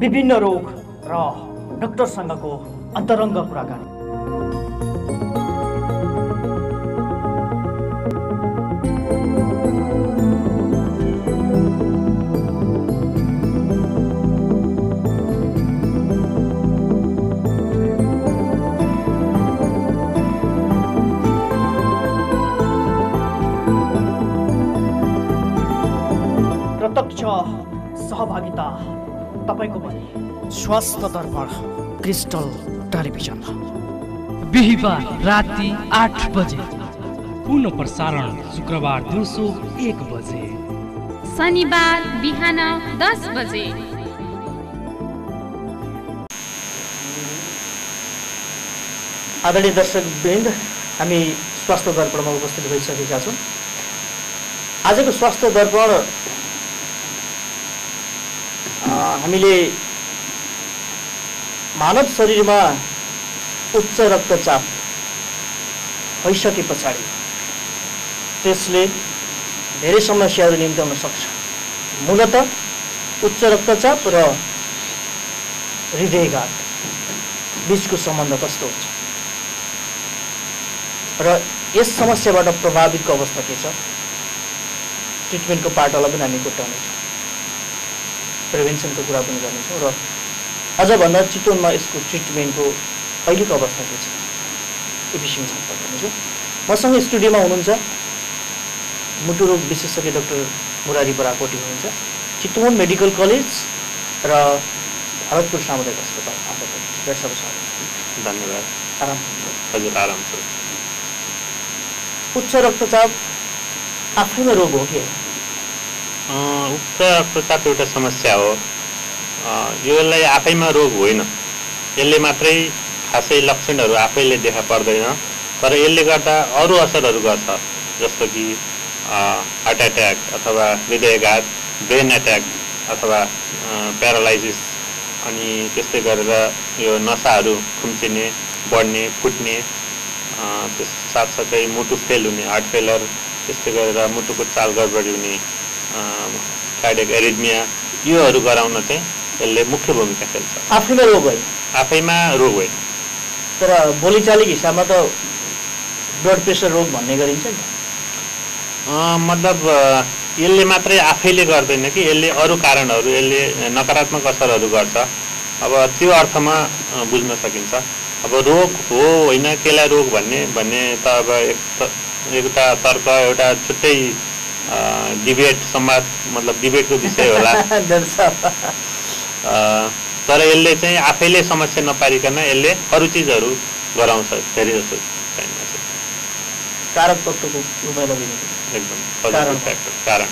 विभिन्न रोग र डाक्टरसँगको अन्तरङ्ग कुराकानी प्रत्यक्ष सहभागिता तपाईँको पनि स्वास्थ्य दर्पण क्रिस्टल टेलिभिजन। बिहिबार राति आठ बजे। पुनः प्रसारण शुक्रबार दिउँसो एक बजे। शनिबार बिहान दस बजे। आदरणीय दर्शक वृन्द हामी स्वास्थ्य दर्पणमा उपस्थित भइसकेका छौँ। आजको स्वास्थ्य दर्पण हामीले मानव शरीरमा उच्च रक्तचाप भइसके पछाडि त्यसले धेरै समस्याहरू निम्त्याउन सक्छ। मूलत उच्च रक्तचाप र हृदयघात बिचको सम्बन्ध कस्तो हुन्छ? र यस समस्याबाट प्रभावितको अवस्था के छ? ट्रिटमेन्टको पाटोलाई पनि हामी कोट्याउनेछौँ प्रिभेन्सनको कुरा पनि गर्नेछौँ र अझभन्दा चितवनमा यसको ट्रिटमेन्टको अहिलेको अवस्था के छ? छलफल गर्नेछौँ। मसँग स्टुडियोमा हुनुहुन्छ मुटु रोग विशेषज्ञ डक्टर मुरारी बराकोटी हुनुहुन्छ। चितवन मेडिकल कलेज र भरतपुर सामुदायिक अस्पताल धन्यवाद। आराम हजुर आराम छ। उच्च रक्तचाप आफैमा रोग हो कि? उच्च रक्तचाप एउटा समस्या हो। यसलाई आफैमा रोग होइन। यसले मात्रै खासै लक्षणहरू आफैले देखा पर्दैन तर यसले गर्दा अरू असरहरू गर्छ जस्तो कि हार्ट एट्याक अथवा हृदयघात ब्रेन एट्याक अथवा प्यारालाइसिस अनि त्यस्तै गरेर यो नसाहरू खुम्चिने बढ्ने फुट्ने त्यस साथसाथै मुटु फेल हुने हार्ट फेलर त्यस्तै गरेर मुटुको चाल गडबडी हुने कार्डियक एरिडमिया योहरू गराउन चाहिँ यसले मुख्य भूमिका खेल्छ। आफैमा रोग होइन आफैमा रोग होइन तर बोलीचालीको हिसाबमा त ब्लड प्रेसर रोग भन्ने गरिन्छ नि। मतलब यसले मात्रै आफैले गर्दैन कि यसले अरू कारणहरू यसले नकारात्मक असरहरू गर्छ। अब त्यो अर्थमा बुझ्न सकिन्छ। अब रोग हो होइन केलाई रोग भन्ने भन्ने त अब एक त- एउटा तर्क एउटा छुट्टै डिबेट संवाद मतलब डिबेटको विषय होला। तर यसले चाहिँ आफैले समस्या नपारिकन यसले अरू चिजहरू गराउँछ धेरै जस्तो टाइममा चाहिँ तर-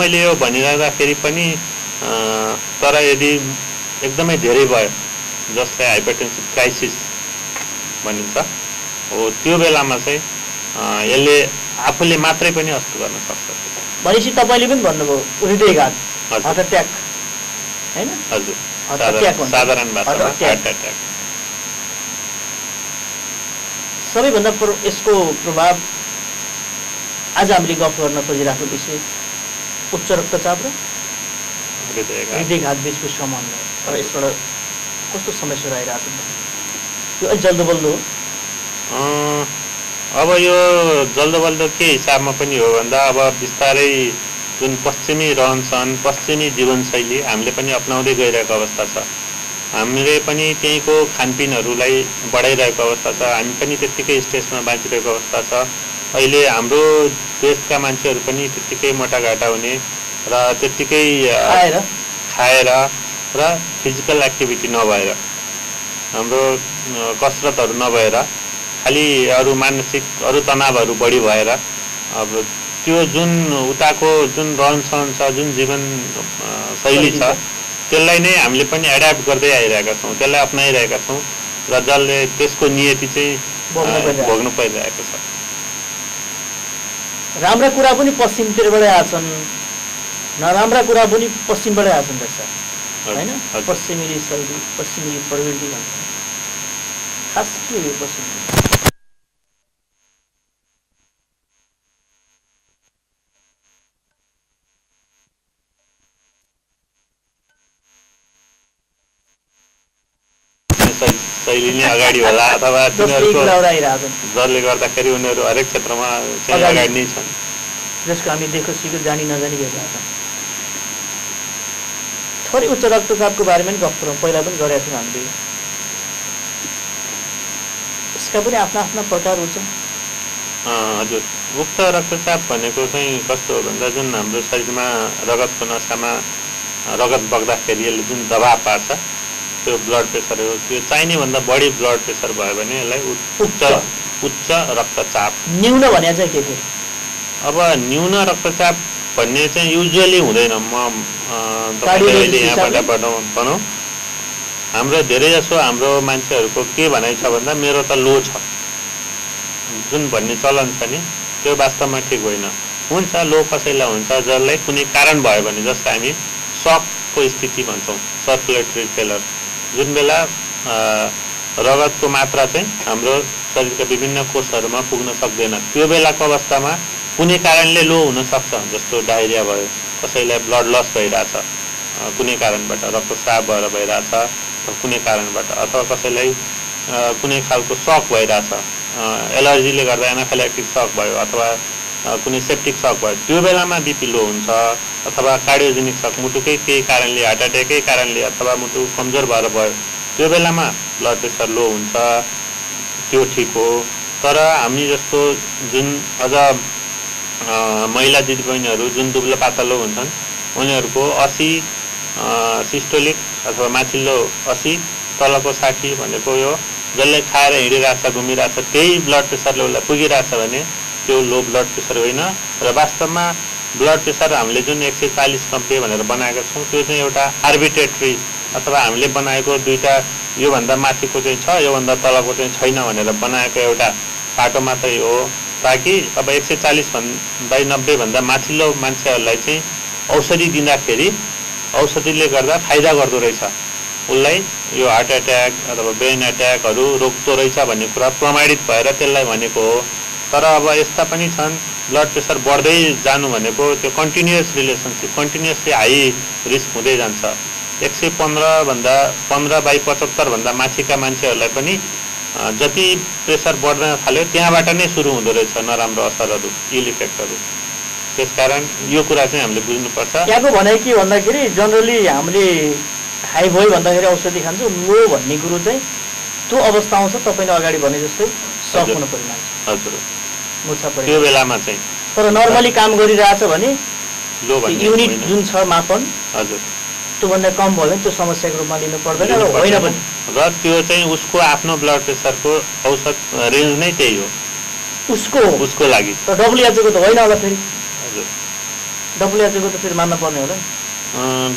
मैले यो भनिरहँदाखेरि पनि तर यदि एकदमै धेरै भयो जसलाई हाइपरटेन्सिभ क्राइसिस भनिन्छ हो त्यो बेलामा चाहिँ यसले आफूले मात्रै पनि अस्तो गर्न सक्छ। भनेपछि तपाईँले पनि भन्नुभयो हृदयघात हार्ट एट्याक होइन? हजुर। साधारण- अट्याक अट्याक। सबैभन्दा प्र यसको प्रभाव आज हामीले गफ गर्न खोजिरहेको विषय उच्च रक्तचाप र हृदयघात। बिचको सम्बन्ध र यसबाट कस्तो समस्या आइरहेको छ यो अलिक जल्दो बल्दो हो। अब यो जल्दो बल्दो के हिसाबमा पनि हो भन्दा अब बिस्तारै जुन पश्चिमी रहनसहन पश्चिमी जीवनशैली हामीले पनि अप्नाउँदै गइरहेको अवस्था छ। हामीले पनि त्यहीँको खानपिनहरूलाई बढाइरहेको अवस्था छ। हामी पनि त्यत्तिकै स्टेजमा बाँचिरहेको अवस्था छ। अहिले हाम्रो देशका मान्छेहरू पनि त्यत्तिकै मोटाघाटा हुने र त्यत्तिकै खाएर? र फिजिकल एक्टिभिटी नभएर हाम्रो कसरतहरू नभएर खालि अरू मानसिक अरू तनावहरू बढी भएर अब त्यो जुन उताको जुन रहनसहन छ जुन जीवन शैली छ त्यसलाई नै हामीले पनि एड्याप्ट गर्दै आइरहेका छौँ त्यसलाई अप्नाइरहेका छौँ र जसले त्यसको नियति चाहिँ भोग्नु परिरहेको छ। राम्रा कुरा पनि पश्चिमतिरबाटै आछन् नराम्रा कुरा पनि पश्चिमबाटै आछन् रहेछ। होइन। पश्चिमी शैली पश्चिमी प्रवृत्ति भन्छ। खास के हो पश्चिमी शैली नै अगाडि होला अथवा तिनीहरूको जसले गर्दाखेरि उनीहरू हरेक क्षेत्रमा चाहिँ अगाडि। नै छन्। जसको हामी देखो सिको जानी नजानी गरेका छौँ। थोरै उच्च रक्तचापको बारेमा पनि गफ पहिला पनि गरेका थियौँ हामीले। यसका पनि आफ्ना आफ्ना प्रकार हुन्छन् अँ, हजुर। उक्त रक्तचाप भनेको चाहिँ कस्तो हो भन्दा जुन हाम्रो शरीरमा रगतको नसामा रगत बग्दाखेरि यसले जुन दबाब पार्छ त्यो ब्लड प्रेसर हो। त्यो चाहिने भन्दा बढी ब्लड प्रेसर भयो भने यसलाई उच्च उच्च। रक्तचाप। न्यून भने चाहिँ के थियो अब न्यून रक्तचाप भन्ने चाहिँ युजुअली हुँदैन। म अहिले यहाँबाट? भनौँ हाम्रो धेरै जसो हाम्रो मान्छेहरूको के भनाइ छ भन्दा मेरो त लो छ। जुन भन्ने चलन छ नि त्यो वास्तवमा ठिक होइन। हुन्छ लो कसैलाई हुन्छ जसलाई कुनै कारण भयो भने जस्तो हामी सकको स्थिति भन्छौँ सर्कुलेटरी फेलर जुन बेला रगतको मात्रा चाहिँ हाम्रो शरीरका विभिन्न कोषहरूमा पुग्न सक्दैन। त्यो बेलाको अवस्थामा कुनै कारणले लो हुनसक्छ जस्तो डायरिया भयो कसैलाई ब्लड लस भइरहेछ कुनै कारणबाट रक्तस्राव भएर भइरहेछ कुनै कारणबाट अथवा कसैलाई कुनै खालको सक भइरहेछ एलर्जीले गर्दा एनाफाइलेक्टिक सक भयो अथवा कुनै सेप्टिक सक भयो। त्यो बेलामा बिपी लो हुन्छ अथवा कार्डियोजेनिक सक मुटुकै केही कारणले हार्ट एट्याकै कारणले अथवा मुटु कमजोर भएर भयो। त्यो बेलामा ब्लड प्रेसर लो हुन्छ त्यो ठिक हो। तर हामी जस्तो जुन अझ महिला दिदीबहिनीहरू जुन दुब्लो पातलो हुन्छन् उनीहरूको असी सिस्टोलिक अथवा माथिल्लो असी तलको साठी भनेको यो जसले खाएर हिँडिरहेछ घुमिरहेछ त्यही ब्लड प्रेसरले उसलाई पुगिरहेछ भने त्यो लो ब्लड प्रेसर होइन? र वास्तवमा ब्लड प्रेसर हामीले जुन एक सय चालिस नब्बे भनेर बनाएका छौँ त्यो चाहिँ एउटा आर्बिट्रेटरी अथवा हामीले बनाएको दुईवटा योभन्दा माथिको चाहिँ छ योभन्दा तलको चाहिँ छैन भनेर बनाएको एउटा बाटो मात्रै हो। ताकि अब एक सय चालिस भन् बाई नब्बेभन्दा माथिल्लो मान्छेहरूलाई चाहिँ औषधि दिँदाखेरि औषधिले गर्दा फाइदा गर्दो रहेछ। उसलाई यो हार्ट एट्याक अथवा ब्रेन एट्याकहरू रोक्दो रहेछ भन्ने कुरा प्रमाणित भएर त्यसलाई भनेको हो। तर अब यस्ता पनि छन्। ब्लड प्रेसर बढ्दै जानु भनेको त्यो continuous relationship continuously high risk हुँदै जान्छ। एक सय पन्ध्रभन्दा पन्ध्र बाई पचहत्तरभन्दा माथिका मान्छेहरूलाई पनि जति प्रेसर बढ्न थाल्यो त्यहाँबाट नै सुरु हुँदो रहेछ नराम्रो असरहरू इल इफेक्टहरू। त्यसकारण यो कुरा चाहिँ हामीले बुझ्नुपर्छ। यहाँको भनाइ के भन्दाखेरि जनरली हामीले हाई भयो भन्दाखेरि औषधि खान्छौँ लो भन्ने कुरो चाहिँ त्यो अवस्था आउँछ तपाईँले अगाडि भने जस्तै। सक। हुनु त्यो बेलामा चाहिँ। तर नर्मली काम गरिरहेछ भने युनिट। जुन छ मापन हजुर। त्योभन्दा कम भयो भने त्यो समस्याको रूपमा लिनु पर्दैन र होइन। पनि। र त्यो चाहिँ उसको आफ्नो ब्लड प्रेसरको औसत रेन्ज नै त्यही हो। उसको उसको लागि। तर डब्लुएचओको त होइन होला फेरि। हजुर। डब्लुएचओको त फेरि मान्न पर्ने होला।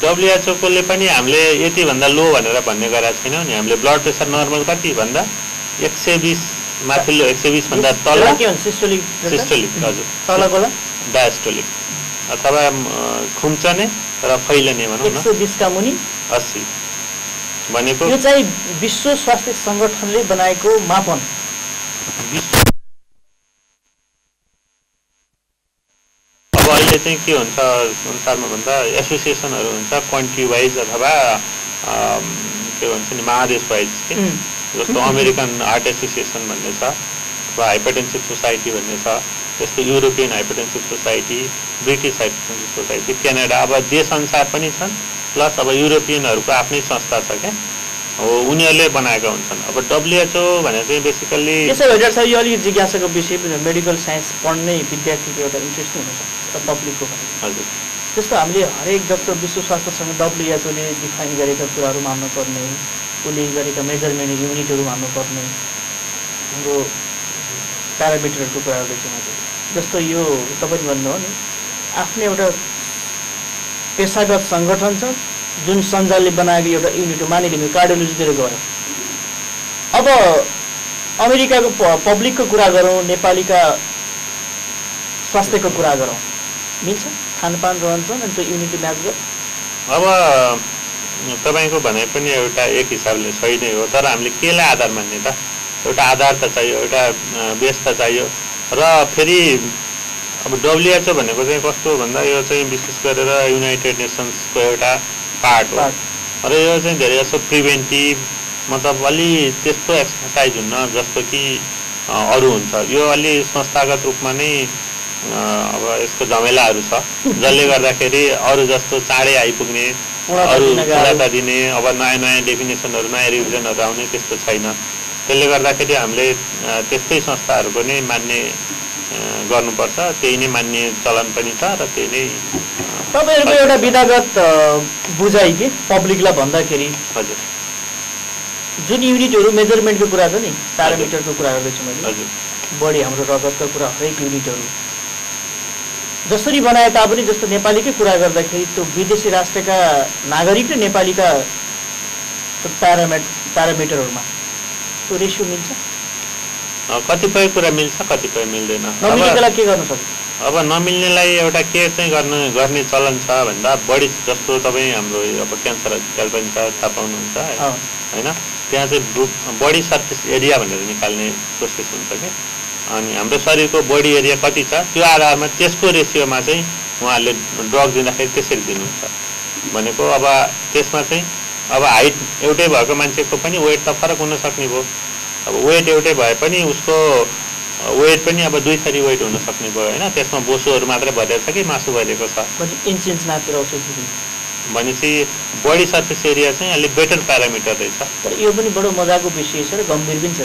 डब्लुएचओकोले पनि हामीले यतिभन्दा लो भनेर भन्ने गरेका छैनौँ नि। हामीले ब्लड प्रेसर नर्मल कति भन्दा एक सय बिस माथिल्लो एक सय बिसभन्दा तल? के भन्छ सिस्टोलिक सिस्टोलिक हजुर। तलकोलाई डायस्टोलिक। अथवा खुम्चने र फैलने भनौँ एक न सय बिसका मुनि? अस्सी। भनेको? यो चाहिँ विश्व स्वास्थ्य सङ्गठनले बनाएको मापन। अब अहिले चाहिँ के हुन्छ संसारमा भन्दा एसोसिएसनहरू हुन्छ कन्ट्री वाइज अथवा के भन्छ नि महादेश वाइज. जस्तो अमेरिकन आर्ट एसोसिएसन भन्ने छ अथवा हाइपरटेन्सिभ सोसाइटी भन्ने छ जस्तो European hypertensive society British hypertensive society Canada अब देशअनुसार पनि छन् प्लस अब युरोपियनहरूको आफ्नै संस्था छ क्या। हो उनीहरूले बनाएका हुन्छन्। अब डब्लुएचओ भने चाहिँ बेसिकल्ली त्यसो भए डाक्टर साहब यो अलिक जिज्ञासाको विषय। मेडिकल साइन्स पढ्ने विद्यार्थीको एउटा इन्ट्रेस्ट नै हुनसक्छ र पब्लिकको हजुर। जस्तो हामीले हरेक जस्तो विश्व स्वास्थ्य सङ्घ डब्लुएचओले डिफाइन गरेका कुराहरू मान्नुपर्ने। उसले गरेका मेजरमेन्ट युनिटहरू मान्नुपर्ने हाम्रो प्यारामिटरहरूको रहेछ हजुर जस्तो यो तपाईँले भन्नुभयो नि आफ्नै एउटा पेसागत सङ्गठन छ जुन सञ्जालले बनाएको एउटा युनिट हो। मानिलिनु कार्डियोलोजीतिर गयो अब अमेरिकाको प- पब्लिकको कुरा गरौँ नेपालीका स्वास्थ्यको कुरा गरौँ। मिल्छ? खानपान रहन्छन् अनि त्यो युनिटी म्याच गर्छ। अब तपाईँको भनाइ पनि एउटा एक हिसाबले सही नै हो। तर हामीले केलाई आधार मान्ने त? एउटा आधार त चाहियो एउटा बेस त चाहियो। र फेरि अब डब्लुएचओ भनेको चाहिँ कस्तो भन्दा यो चाहिँ विशेष गरेर युनाइटेड नेसन्सको एउटा पार्ट हो. र यो चाहिँ धेरै जसो प्रिभेन्टिभ मतलब अलि त्यस्तो एक्सर्साइज हुन्न जस्तो कि अरू हुन्छ। यो अलि संस्थागत रूपमा नै अब यसको झमेलाहरू छ। जसले गर्दाखेरि अरू जस्तो चाँडै आइपुग्ने अरू। पूर्णता दिने अब नयाँ नयाँ डेफिनेसनहरू नयाँ रिभिजनहरू आउने त्यस्तो छैन। त्यसले गर्दाखेरि हामीले त्यस्तै संस्थाहरूको नै मान्ने गर्नुपर्छ। त्यही नै मान्ने चलन पनि छ र त्यही नै तपाईँहरूको एउटा विधागत बुझाइ के पब्लिकलाई भन्दाखेरि? हजुर। जुन युनिटहरू मेजरमेन्टको कुरा छ नि प्यारामिटरको कुरा गर्दैछु मैले हजुर। बढी हाम्रो रगतका कुरा हरेक युनिटहरू। जसरी बनाए तापनि जस्तो नेपालीकै कुरा गर्दाखेरि त्यो विदेशी राष्ट्रका नागरिक र नेपालीका प्यारामेट प्यारामिटरहरूमा त्यो रेसियो मिल्छ? कतिपय कुरा मिल्छ कतिपय मिल्दैन। नमिलेकोलाई के गर्न सक्छ? अब नमिल्नेलाई एउटा के चाहिँ गर्नु गर्ने चलन छ भन्दा बढी जस्तो तपाईँ हाम्रो अब क्यान्सर हस्पिटल पनि छ थाहा पाउनुहुन्छ। होइन? त्यहाँ चाहिँ बु- बडी सर्फेस एरिया भनेर निकाल्ने प्रोसेस हुन्छ कि? अनि हाम्रो शरीरको बडी एरिया कति छ त्यो आधारमा त्यसको रेसियोमा चाहिँ उहाँहरूले ड्रग दिँदाखेरि त्यसरी दिनुहुन्छ। भनेको अब त्यसमा चाहिँ अब हाइट एउटै भएको मान्छेको पनि वेट त फरक हुन सक्ने भयो। अब वेट एउटै भए पनि उसको वेट पनि अब दुई थरी वेट हुन सक्ने भयो होइन? त्यसमा बोसोहरू मात्रै भरिएको छ कि मासु भरिएको छ? भनेपछि बडी सर्फेस एरिया चाहिँ अलिक बेटर प्यारामिटर रहेछ। तर यो पनि बडो मजाको विषय छ र गम्भीर पनि छ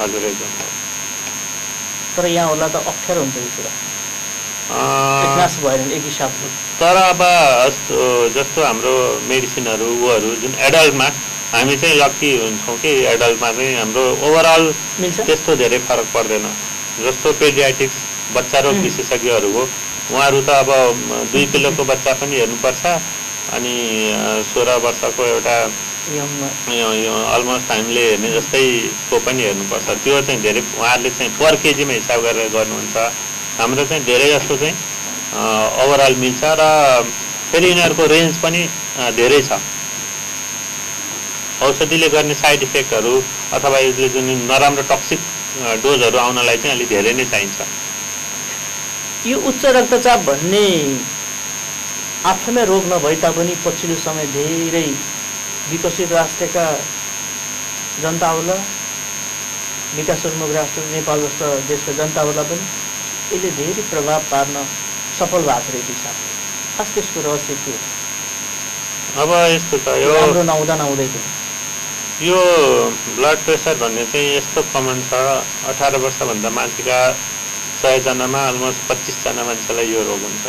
हजुर एकदम। तर यहाँहरूलाई त अप्ठ्यारो हुन्छ यो कुरा तर अब जस्तो हाम्रो मेडिसिनहरू ऊहरू जुन एडल्टमा हामी चाहिँ लक्की हुन्छौँ कि एडल्टमा चाहिँ हाम्रो ओभरअल त्यस्तो धेरै फरक पर्दैन जस्तो पेडियाट्रिक्स बच्चा रोग. विशेषज्ञहरू हो उहाँहरू त अब दुई किलोको बच्चा पनि हेर्नुपर्छ अनि सोह्र वर्षको एउटा अलमोस्ट हामीले हेर्ने जस्तैको पनि हेर्नुपर्छ। त्यो चाहिँ धेरै उहाँहरूले चाहिँ पर केजीमा हिसाब गरेर गर्नुहुन्छ। हाम्रो चाहिँ धेरै जस्तो चाहिँ ओभरअल मिल्छ र फेरि यिनीहरूको रेन्ज पनि धेरै छ। औषधिले गर्ने साइड इफेक्टहरू अथवा यसले जुन नराम्रो टक्सिक डोजहरू आउनलाई चाहिँ अलिक धेरै नै चाहिन्छ। यो उच्च रक्तचाप भन्ने आफैमा रोग नभए तापनि पछिल्लो समय धेरै विकसित राष्ट्रका जनताहरूलाई विकासोन्मुख राष्ट्र नेपाल जस्तो देशका जनताहरूलाई पनि यसले धेरै प्रभाव पार्न सफल भएको एक हिसाबले खास त्यसको रहस्य के हो? अब यस्तो छ यो राम्रो नहुँदा नहुँदै पनि यो ब्लड प्रेसर भन्ने चाहिँ यस्तो कमन छ अठार वर्षभन्दा माथिका सयजनामा अलमोस्ट पच्चिसजना मान्छेलाई यो रोग हुन्छ।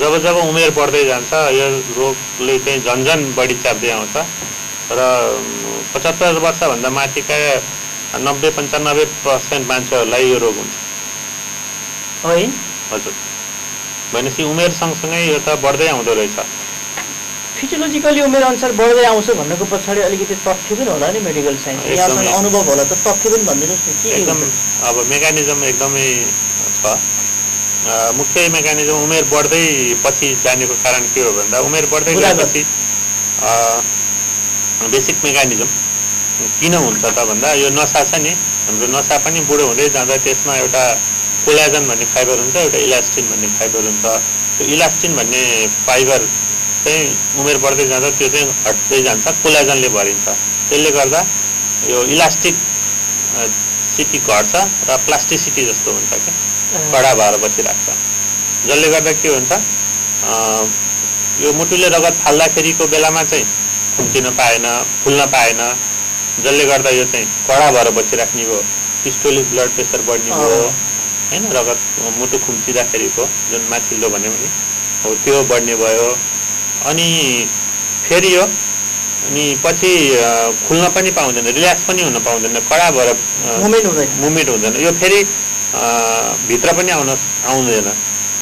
जब जब उमेर बढ्दै जान्छ यो रोगले चाहिँ झन् झन् बढी च्याप्दै आउँछ। र पचहत्तर वर्षभन्दा माथिका नब्बे पन्चानब्बे पर्सेन्ट मान्छेहरूलाई यो रोग हुन्छ। है? हजुर। भनेपछि उमेर सँगसँगै यो त बढ्दै आउँदो रहेछ। फिजियोलोजिकली उमेर अनुसार बढ्दै आउँछ भन्नुको पछाडि अलिकति तथ्य पनि होला नि मेडिकल साइन्स अनुभव होला त तथ्य पनि भनिदिनुहोस् न के एकदम? अब मेकानिजम एकदमै छ। मुख्य मेकानिजम उमेर बढ्दै पछि जानेको कारण के हो भन्दा उमेर बढ्दै बुढा गएपछि बेसिक मेकानिजम। किन हुन्छ त भन्दा यो नसा छ नि। हाम्रो नसा पनि बुढो हुँदै जाँदा त्यसमा एउटा कोलाजन भन्ने फाइबर हुन्छ एउटा इलास्टिन भन्ने फाइबर हुन्छ। त्यो इलास्टिन भन्ने फाइबर चाहिँ उमेर बढ्दै जाँदा त्यो चाहिँ हट्दै जान्छ कोलाजनले भरिन्छ। त्यसले गर्दा यो इलास्टिक सिटी घट्छ र प्लास्टिसिटी जस्तो हुन्छ क्या। कडा भएर बसिरहेको छ जसले गर्दा के हुन्छ यो मुटुले रगत फाल्दाखेरिको बेलामा चाहिँ खुम्चिन पाएन फुल्न पाएन। जसले गर्दा यो चाहिँ कडा भएर बसिराख्ने भयो। सिस्टोलिक ब्लड प्रेसर बढ्ने भयो। होइन रगत मुटु खुम्चिँदाखेरिको जुन माथिल्लो भन्यो भने हो त्यो बढ्ने भयो। अनि फेरि यो अनि पछि खुल्न पनि पाउँदैन रिल्याक्स पनि हुन पाउँदैन कडा भएर मुभमेन्ट हुँदैन। यो फेरि भित्र पनि आउन आउँदैन।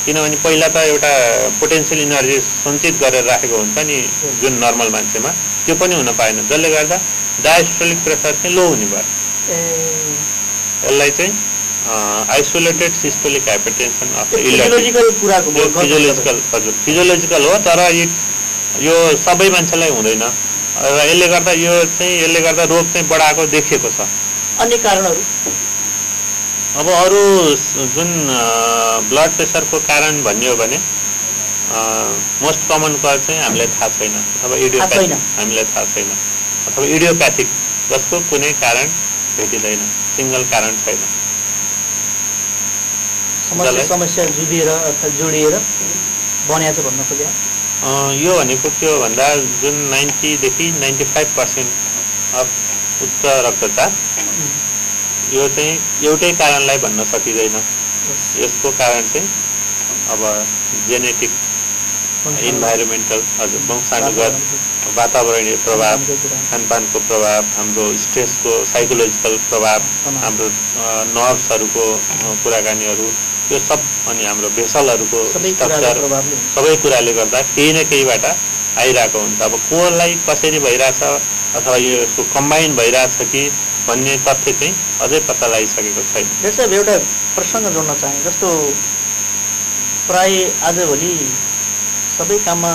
किनभने पहिला त एउटा पोटेन्सियल इनर्जी सञ्चित गरेर राखेको हुन्छ नि जुन नर्मल मान्छेमा। त्यो पनि हुन पाएन। जसले गर्दा डायस्टोलिक प्रेसर चाहिँ लो हुने भयो। यसलाई चाहिँ आइसोलेटेड सिस्टोलिक हाइपरटेन्सन फिजियोलोजिकल हजुर फिजियोलोजिकल हो तर यो सबै मान्छेलाई हुँदैन। र यसले गर्दा यो चाहिँ यसले गर्दा रोग चाहिँ बढाएको देखिएको छ। अन्य कारणहरू? अब अरू जुन ब्लड प्रेसरको कारण भन्ने हो भने मोस्ट कमन कज चाहिँ हामीलाई थाहा छैन। अब थाहा इडियोप्याथी छैन। हामीलाई थाहा छैन। अथवा इडियोप्याथिक जसको कुनै कारण भेटिँदैन। सिङ्गल कारण छैन। समस्या जुडिएर अर्थात् भन्न खोज्यो अँ, यो भनेको के हो भन्दा जुन नाइन्टीदेखि नाइन्टी फाइभ पर्सेन्ट अफ उच्च रक्तचाप यो चाहिँ एउटै कारणलाई भन्न सकिँदैन यसको कारण चाहिँ अब जेनेटिक इन्भाइरोमेन्टल हजुर वंशानुगत वातावरणीय प्रभाव खानपानको प्रभाव हाम्रो स्ट्रेसको साइकोलोजिकल प्रभाव। हाम्रो नर्भ्सहरूको कुराकानीहरू यो सब अनि हाम्रो भेसलहरूको सबै कुराले सबै गर्दा केही न केहीबाट आइरहेको हुन्छ। अब कोलाई कसरी भइरहेछ अथवा यो यसको कम्बाइन भइरहेछ कि भन्ने तथ्य चाहिँ अझै पत्ता लगाइसकेको छैन। साहब एउटा प्रसङ्ग जोड्न चाहेँ जस्तो प्राय आजभोलि सबै काममा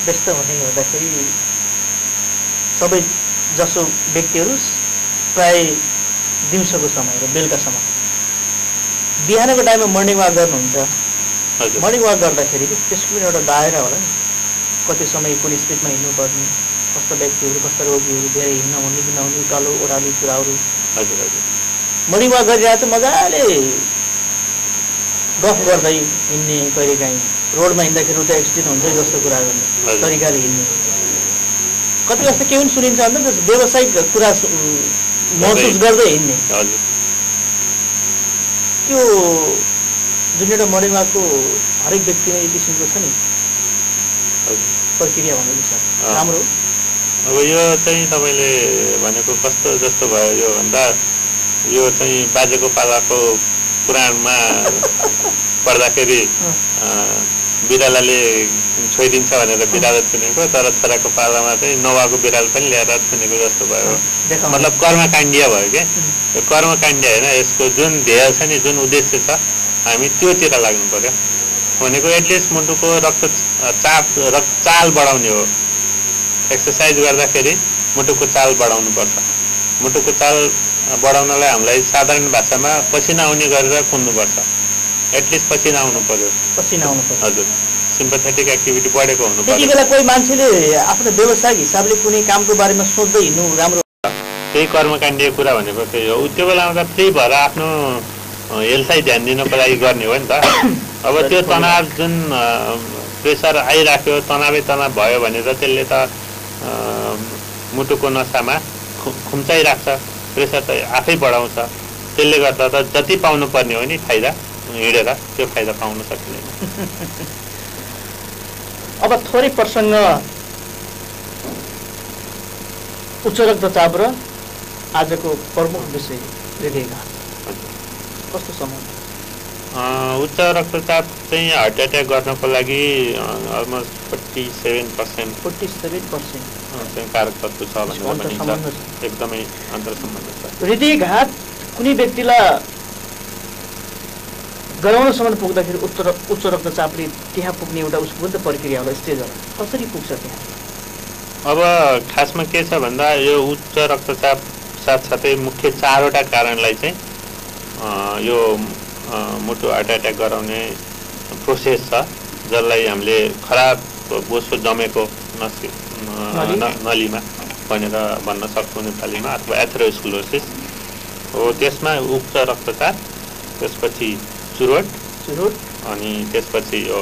व्यस्त हुने हुँदाखेरि सबै जसो व्यक्तिहरू प्राय दिउँसोको समय र बेलुका समय बिहानको टाइममा मर्निङ वाक गर्नुहुन्छ। मर्निङ वाक गर्दाखेरि त्यसको पनि एउटा दायरा होला। नि कति समय कुन स्पिडमा हिँड्नुपर्ने कस्ता व्यक्तिहरू कस्ता रोगीहरू धेरै हिँड्न हुने कि नहुने उकालो ओह्रालो कुराहरू। हजुर हजुर। मर्निङ वाक गरिरहेको चाहिँ मजाले गफ गर्दै हिँड्ने कहिलेकाहीँ रोडमा हिँड्दाखेरि त एक्सिडेन्ट हुन्छ जस्तो कुरा गर्ने। तरिकाले हिँड्ने। कति जस्तो के पनि सुनिन्छ भन्दा व्यावसायिक कुरा महसुस गर्दै हिँड्ने। हजुर। त्यो जुन एउटा वाकको हरेक व्यक्तिमा एक किसिमको छ नि प्रक्रिया अँ। राम्रो अब यो चाहिँ तपाईँले भनेको कस्तो जस्तो भयो यो भन्दा यो चाहिँ बाजेको पालाको पुराणमा पढ्दाखेरि बिरालाले छोइदिन्छ भनेर बिरालो थुनेको तर छोराको पालामा चाहिँ नवाको बिरालो पनि ल्याएर थुनेको जस्तो भयो। मतलब कर्मकाण्डीय भयो क्या यो कर्मकाण्ड होइन यसको जुन ध्येय छ नि जुन उद्देश्य छ हामी त्योतिर लाग्नु पर्यो। भनेको एटलिस्ट मुटुको रक्त चाप रक्त चाल बढाउने हो। एक्सर्साइज गर्दाखेरि मुटुको चाल बढाउनुपर्छ मुटुको चाल बढाउनलाई हामीलाई साधारण भाषामा पसिना आउने गरेर कुद्नुपर्छ। एटलिस्ट पसिना आउनु पर्यो। पसिना आउनु पर्यो। हजुर। सिम्पथेटिक एक्टिभिटी बढेको हुनु त्यति बेला कोही मान्छेले आफ्नो व्यवसायिक हिसाबले कुनै कामको बारेमा सोच्दै हिँड्नु राम्रो त्यही कर्मकाण्डीय कुरा भनेको त्यही हो। त्यो बेलामा त फ्री भएर आफ्नो हेल्थलाई ध्यान दिनको लागि गर्ने हो नि त। अब त्यो तनाव जुन प्रेसर आइराख्यो तनावै तनाव भयो भने त त्यसले त मुटुको नसामा खु खुम्चाइराख्छ। प्रेसर त आफै बढाउँछ। त्यसले गर्दा त जति पाउनु पर्ने हो नि फाइदा हिँडेर त्यो फाइदा पाउन सकिँदैन। अब थोरै प्रसङ्ग उच्च रक्तचाप र आजको प्रमुख विषय हृदयघात कस्तो सम्बन्ध उच्च रक्तचाप चाहिँ हार्ट एट्याक गर्नको लागि almost forty seven percent forty seven percent चाहिँ कारक तत्व छ भनेर एकदमै अन्तर्सम्बन्ध छ हृदयघात कुनै व्यक्तिलाई गराउनसम्म पुग्दाखेरि उच्च उच्च रक्तचापले त्यहाँ पुग्ने एउटा त प्रक्रिया होला स्टेज होला। कसरी पुग्छ त्यहाँ? अब खासमा के छ भन्दा यो उच्च रक्तचाप साथसाथै मुख्य चारवटा कारणलाई चाहिँ यो मुटु हार्ट एट्याक गराउने प्रोसेस छ जसलाई हामीले खराब बोसो जमेको नसी नलीमा भनेर भन्न सक्छौँ नेपालीमा अथवा एथ्रोस्कुलोसिस हो। त्यसमा उच्च रक्तचाप त्यसपछि चुरोट चुरोट अनि त्यसपछि यो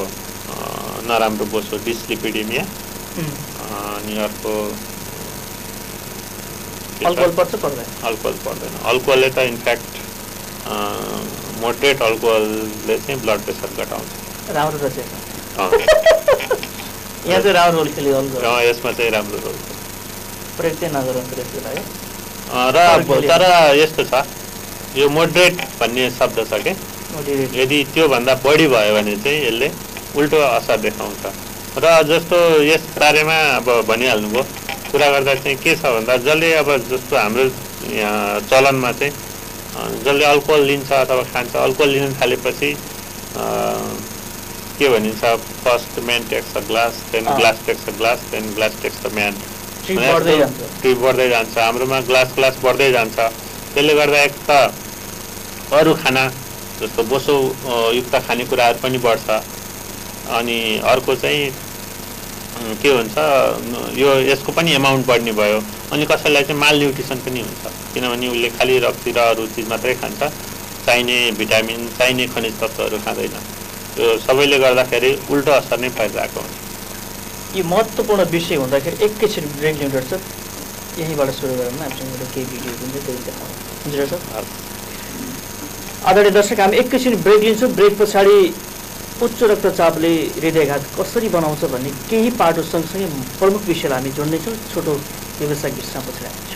नराम्रो बोसो डिस्लिपिडिमिया। अनि अर्को? अल्कोहल पर्छ पर्दैन। अल्कोहल पर्दैन। अल्कोहलले त इन्फ्याक्ट मोडरेट अल्कोहलले चाहिँ ब्लड प्रेसर घटाउँछ। राम्रो रहेछ यहाँ चाहिँ राम्रो रोल खेल्यो अल्कोहल। यसमा चाहिँ राम्रो रोल। प्रयोग चाहिँ नगरौँ त्यसको र तर यस्तो छ। यो मोडरेट भन्ने शब्द छ कि? यदि त्योभन्दा बढी भयो भने चाहिँ यसले उल्टो असर देखाउँछ। र जस्तो यस बारेमा अब भनिहाल्नुभयो कुरा गर्दा चाहिँ के छ भन्दा जसले अब जस्तो हाम्रो यहाँ चलनमा चाहिँ जसले अल्कोहल लिन्छ अथवा खान्छ अल्कोहल लिन थालेपछि के भनिन्छ first man takes a glass then. Glass takes a glass then glass takes a man. Trip बढ्दै जान्छ हाम्रोमा ग्लास ग्लास बढ्दै जान्छ। त्यसले गर्दा एक त अरू खाना जस्तो बोसो युक्त खानेकुराहरू पनि बढ्छ। अनि अर्को चाहिँ के हुन्छ यो यसको पनि एमाउन्ट बढ्ने भयो। अनि कसैलाई चाहिँ माल न्युट्रिसन पनि हुन्छ। किनभने उसले खालि रक्सी र अरू चिज मात्रै खान्छ। चाहिने भिटामिन चाहिने खनिज तत्त्वहरू खाँदैन। यो सबैले गर्दाखेरि उल्टो असर नै परिरहेको हुन्छ। यो महत्त्वपूर्ण विषय हुँदाखेरि एकैछिन ब्रेक लिनु यहीँबाट सुरु गरौँ न हामीसँग केही भिडियो चाहिँ त्यही हुन्छ सर। आदरणीय दर्शक हामी एकैछिन ब्रेक लिन्छौँ। ब्रेक पछाडि उच्च रक्तचापले हृदयघात कसरी बनाउँछ भन्ने केही पाटो सँगसँगै प्रमुख विषयलाई हामी जोड्नेछौँ। छोटो व्यवसायिक विश्राम पछाडि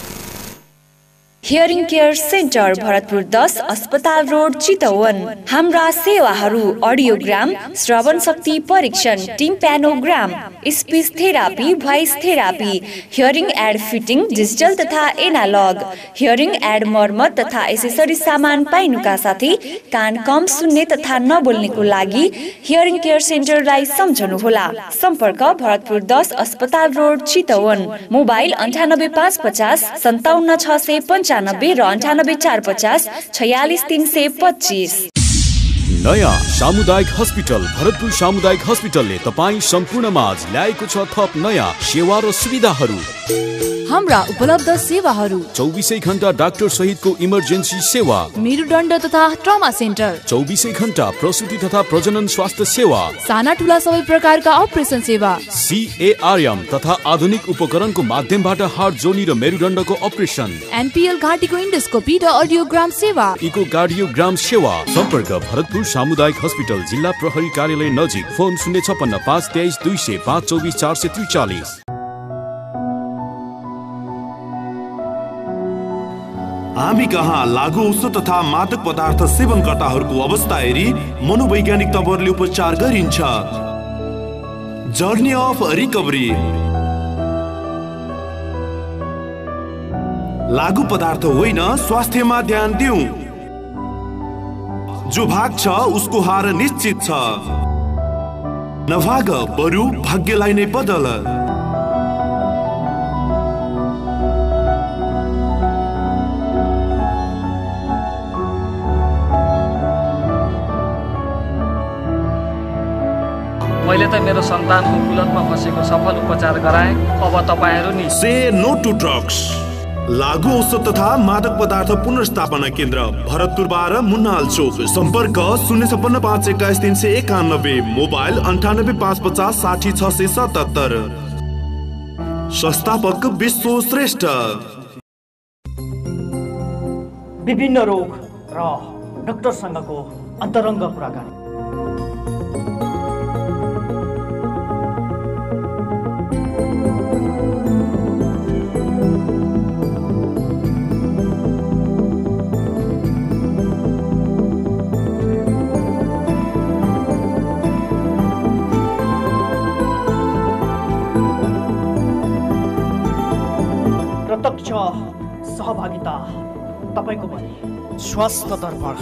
हियरिङ केयर सेन्टर भरतपुर दस अस्पताल रोड चितवन हाम्रा सेवाहरू अडियोग्राम श्रवण शक्ति परीक्षण tympanogram speech therapy voice therapy hearing aid fitting digital तथा एनालग हियरिङ एड मर्मत तथा एसेसरी सामान पाइनुका साथै कान कम सुन्ने तथा नबोल्नेको लागि हियरिङ केयर सेन्टरलाई सम्झनुहोला सम्पर्क भरतपुर दस अस्पताल रोड चितवन मोबाइल अन्ठानब्बे पाँच पचास सन्ताउन्न छ सय पन्चानब्बे र अन्ठानब्बे चार पचास छयालिस तिन सय पच्चिस। नयाँ सामुदायिक हस्पिटल भरतपुर सामुदायिक हस्पिटलले तपाईँ सम्पूर्ण माझ ल्याएको छ थप नयाँ सेवा र सुविधाहरू। हाम्रा उपलब्ध सेवाहरू। चौबिसै घन्टा डाक्टर सहितको इमर्जेन्सी सेवा। मेरुदण्ड तथा ट्रमा सेन्टर। चौबिसै घन्टा प्रसुति तथा प्रजनन स्वास्थ्य सेवा। साना ठुला सबै प्रकारका अपरेसन सेवा। सिएआरएम तथा आधुनिक उपकरणको माध्यमबाट हार्ट जोनी र मेरुदण्डको अपरेसन। एनपिएल घाटीको इन्डोस्कोपी र अडियोग्राम सेवा। इको कार्डियोग्राम सेवा। सम्पर्क भरतपुर सामुदायिक हस्पिटल जिल्ला प्रहरी कार्यालय नजिक। फोन शून्य छपन्न पाँच तेइस दुई सय पाँच चौबिस चार सय त्रिचालिस। हामी कहाँ लागु औषध तथा मादक पदार्थ सेवनकर्ताहरूको अवस्था हेरी मनोवैज्ञानिक तवरले उपचार गरिन्छ। जर्नी अफ रिकभरी लागु पदार्थ होइन स्वास्थ्यमा ध्यान दिउँ। जो भाग छ उसको हार निश्चित छ। नभाग बरु भाग्यलाई नै बदल। मैले त मेरो सन्तानको कुलतमा फसेको सफल उपचार गराएँ। अब तपाईँहरू नि से नो टु ड्रग्स। लागु औषध तथा मादक पदार्थ पुनर्स्थापना केन्द्र भरतपुर बाह्र मुन्नाल चोक। सम्पर्क शून्य छप्पन्न पाँच एक्काइस तिन सय एकानब्बे। मोबाइल अन्ठानब्बे पाँच पचास साठी छ सय सतहत्तर। संस्थापक विश्व श्रेष्ठ। विभिन्न रोग र डक्टरसँगको अन्तरङ्ग कुराकानी। सहभागिता तपाईँको पनि। स्वास्थ्य दर्पण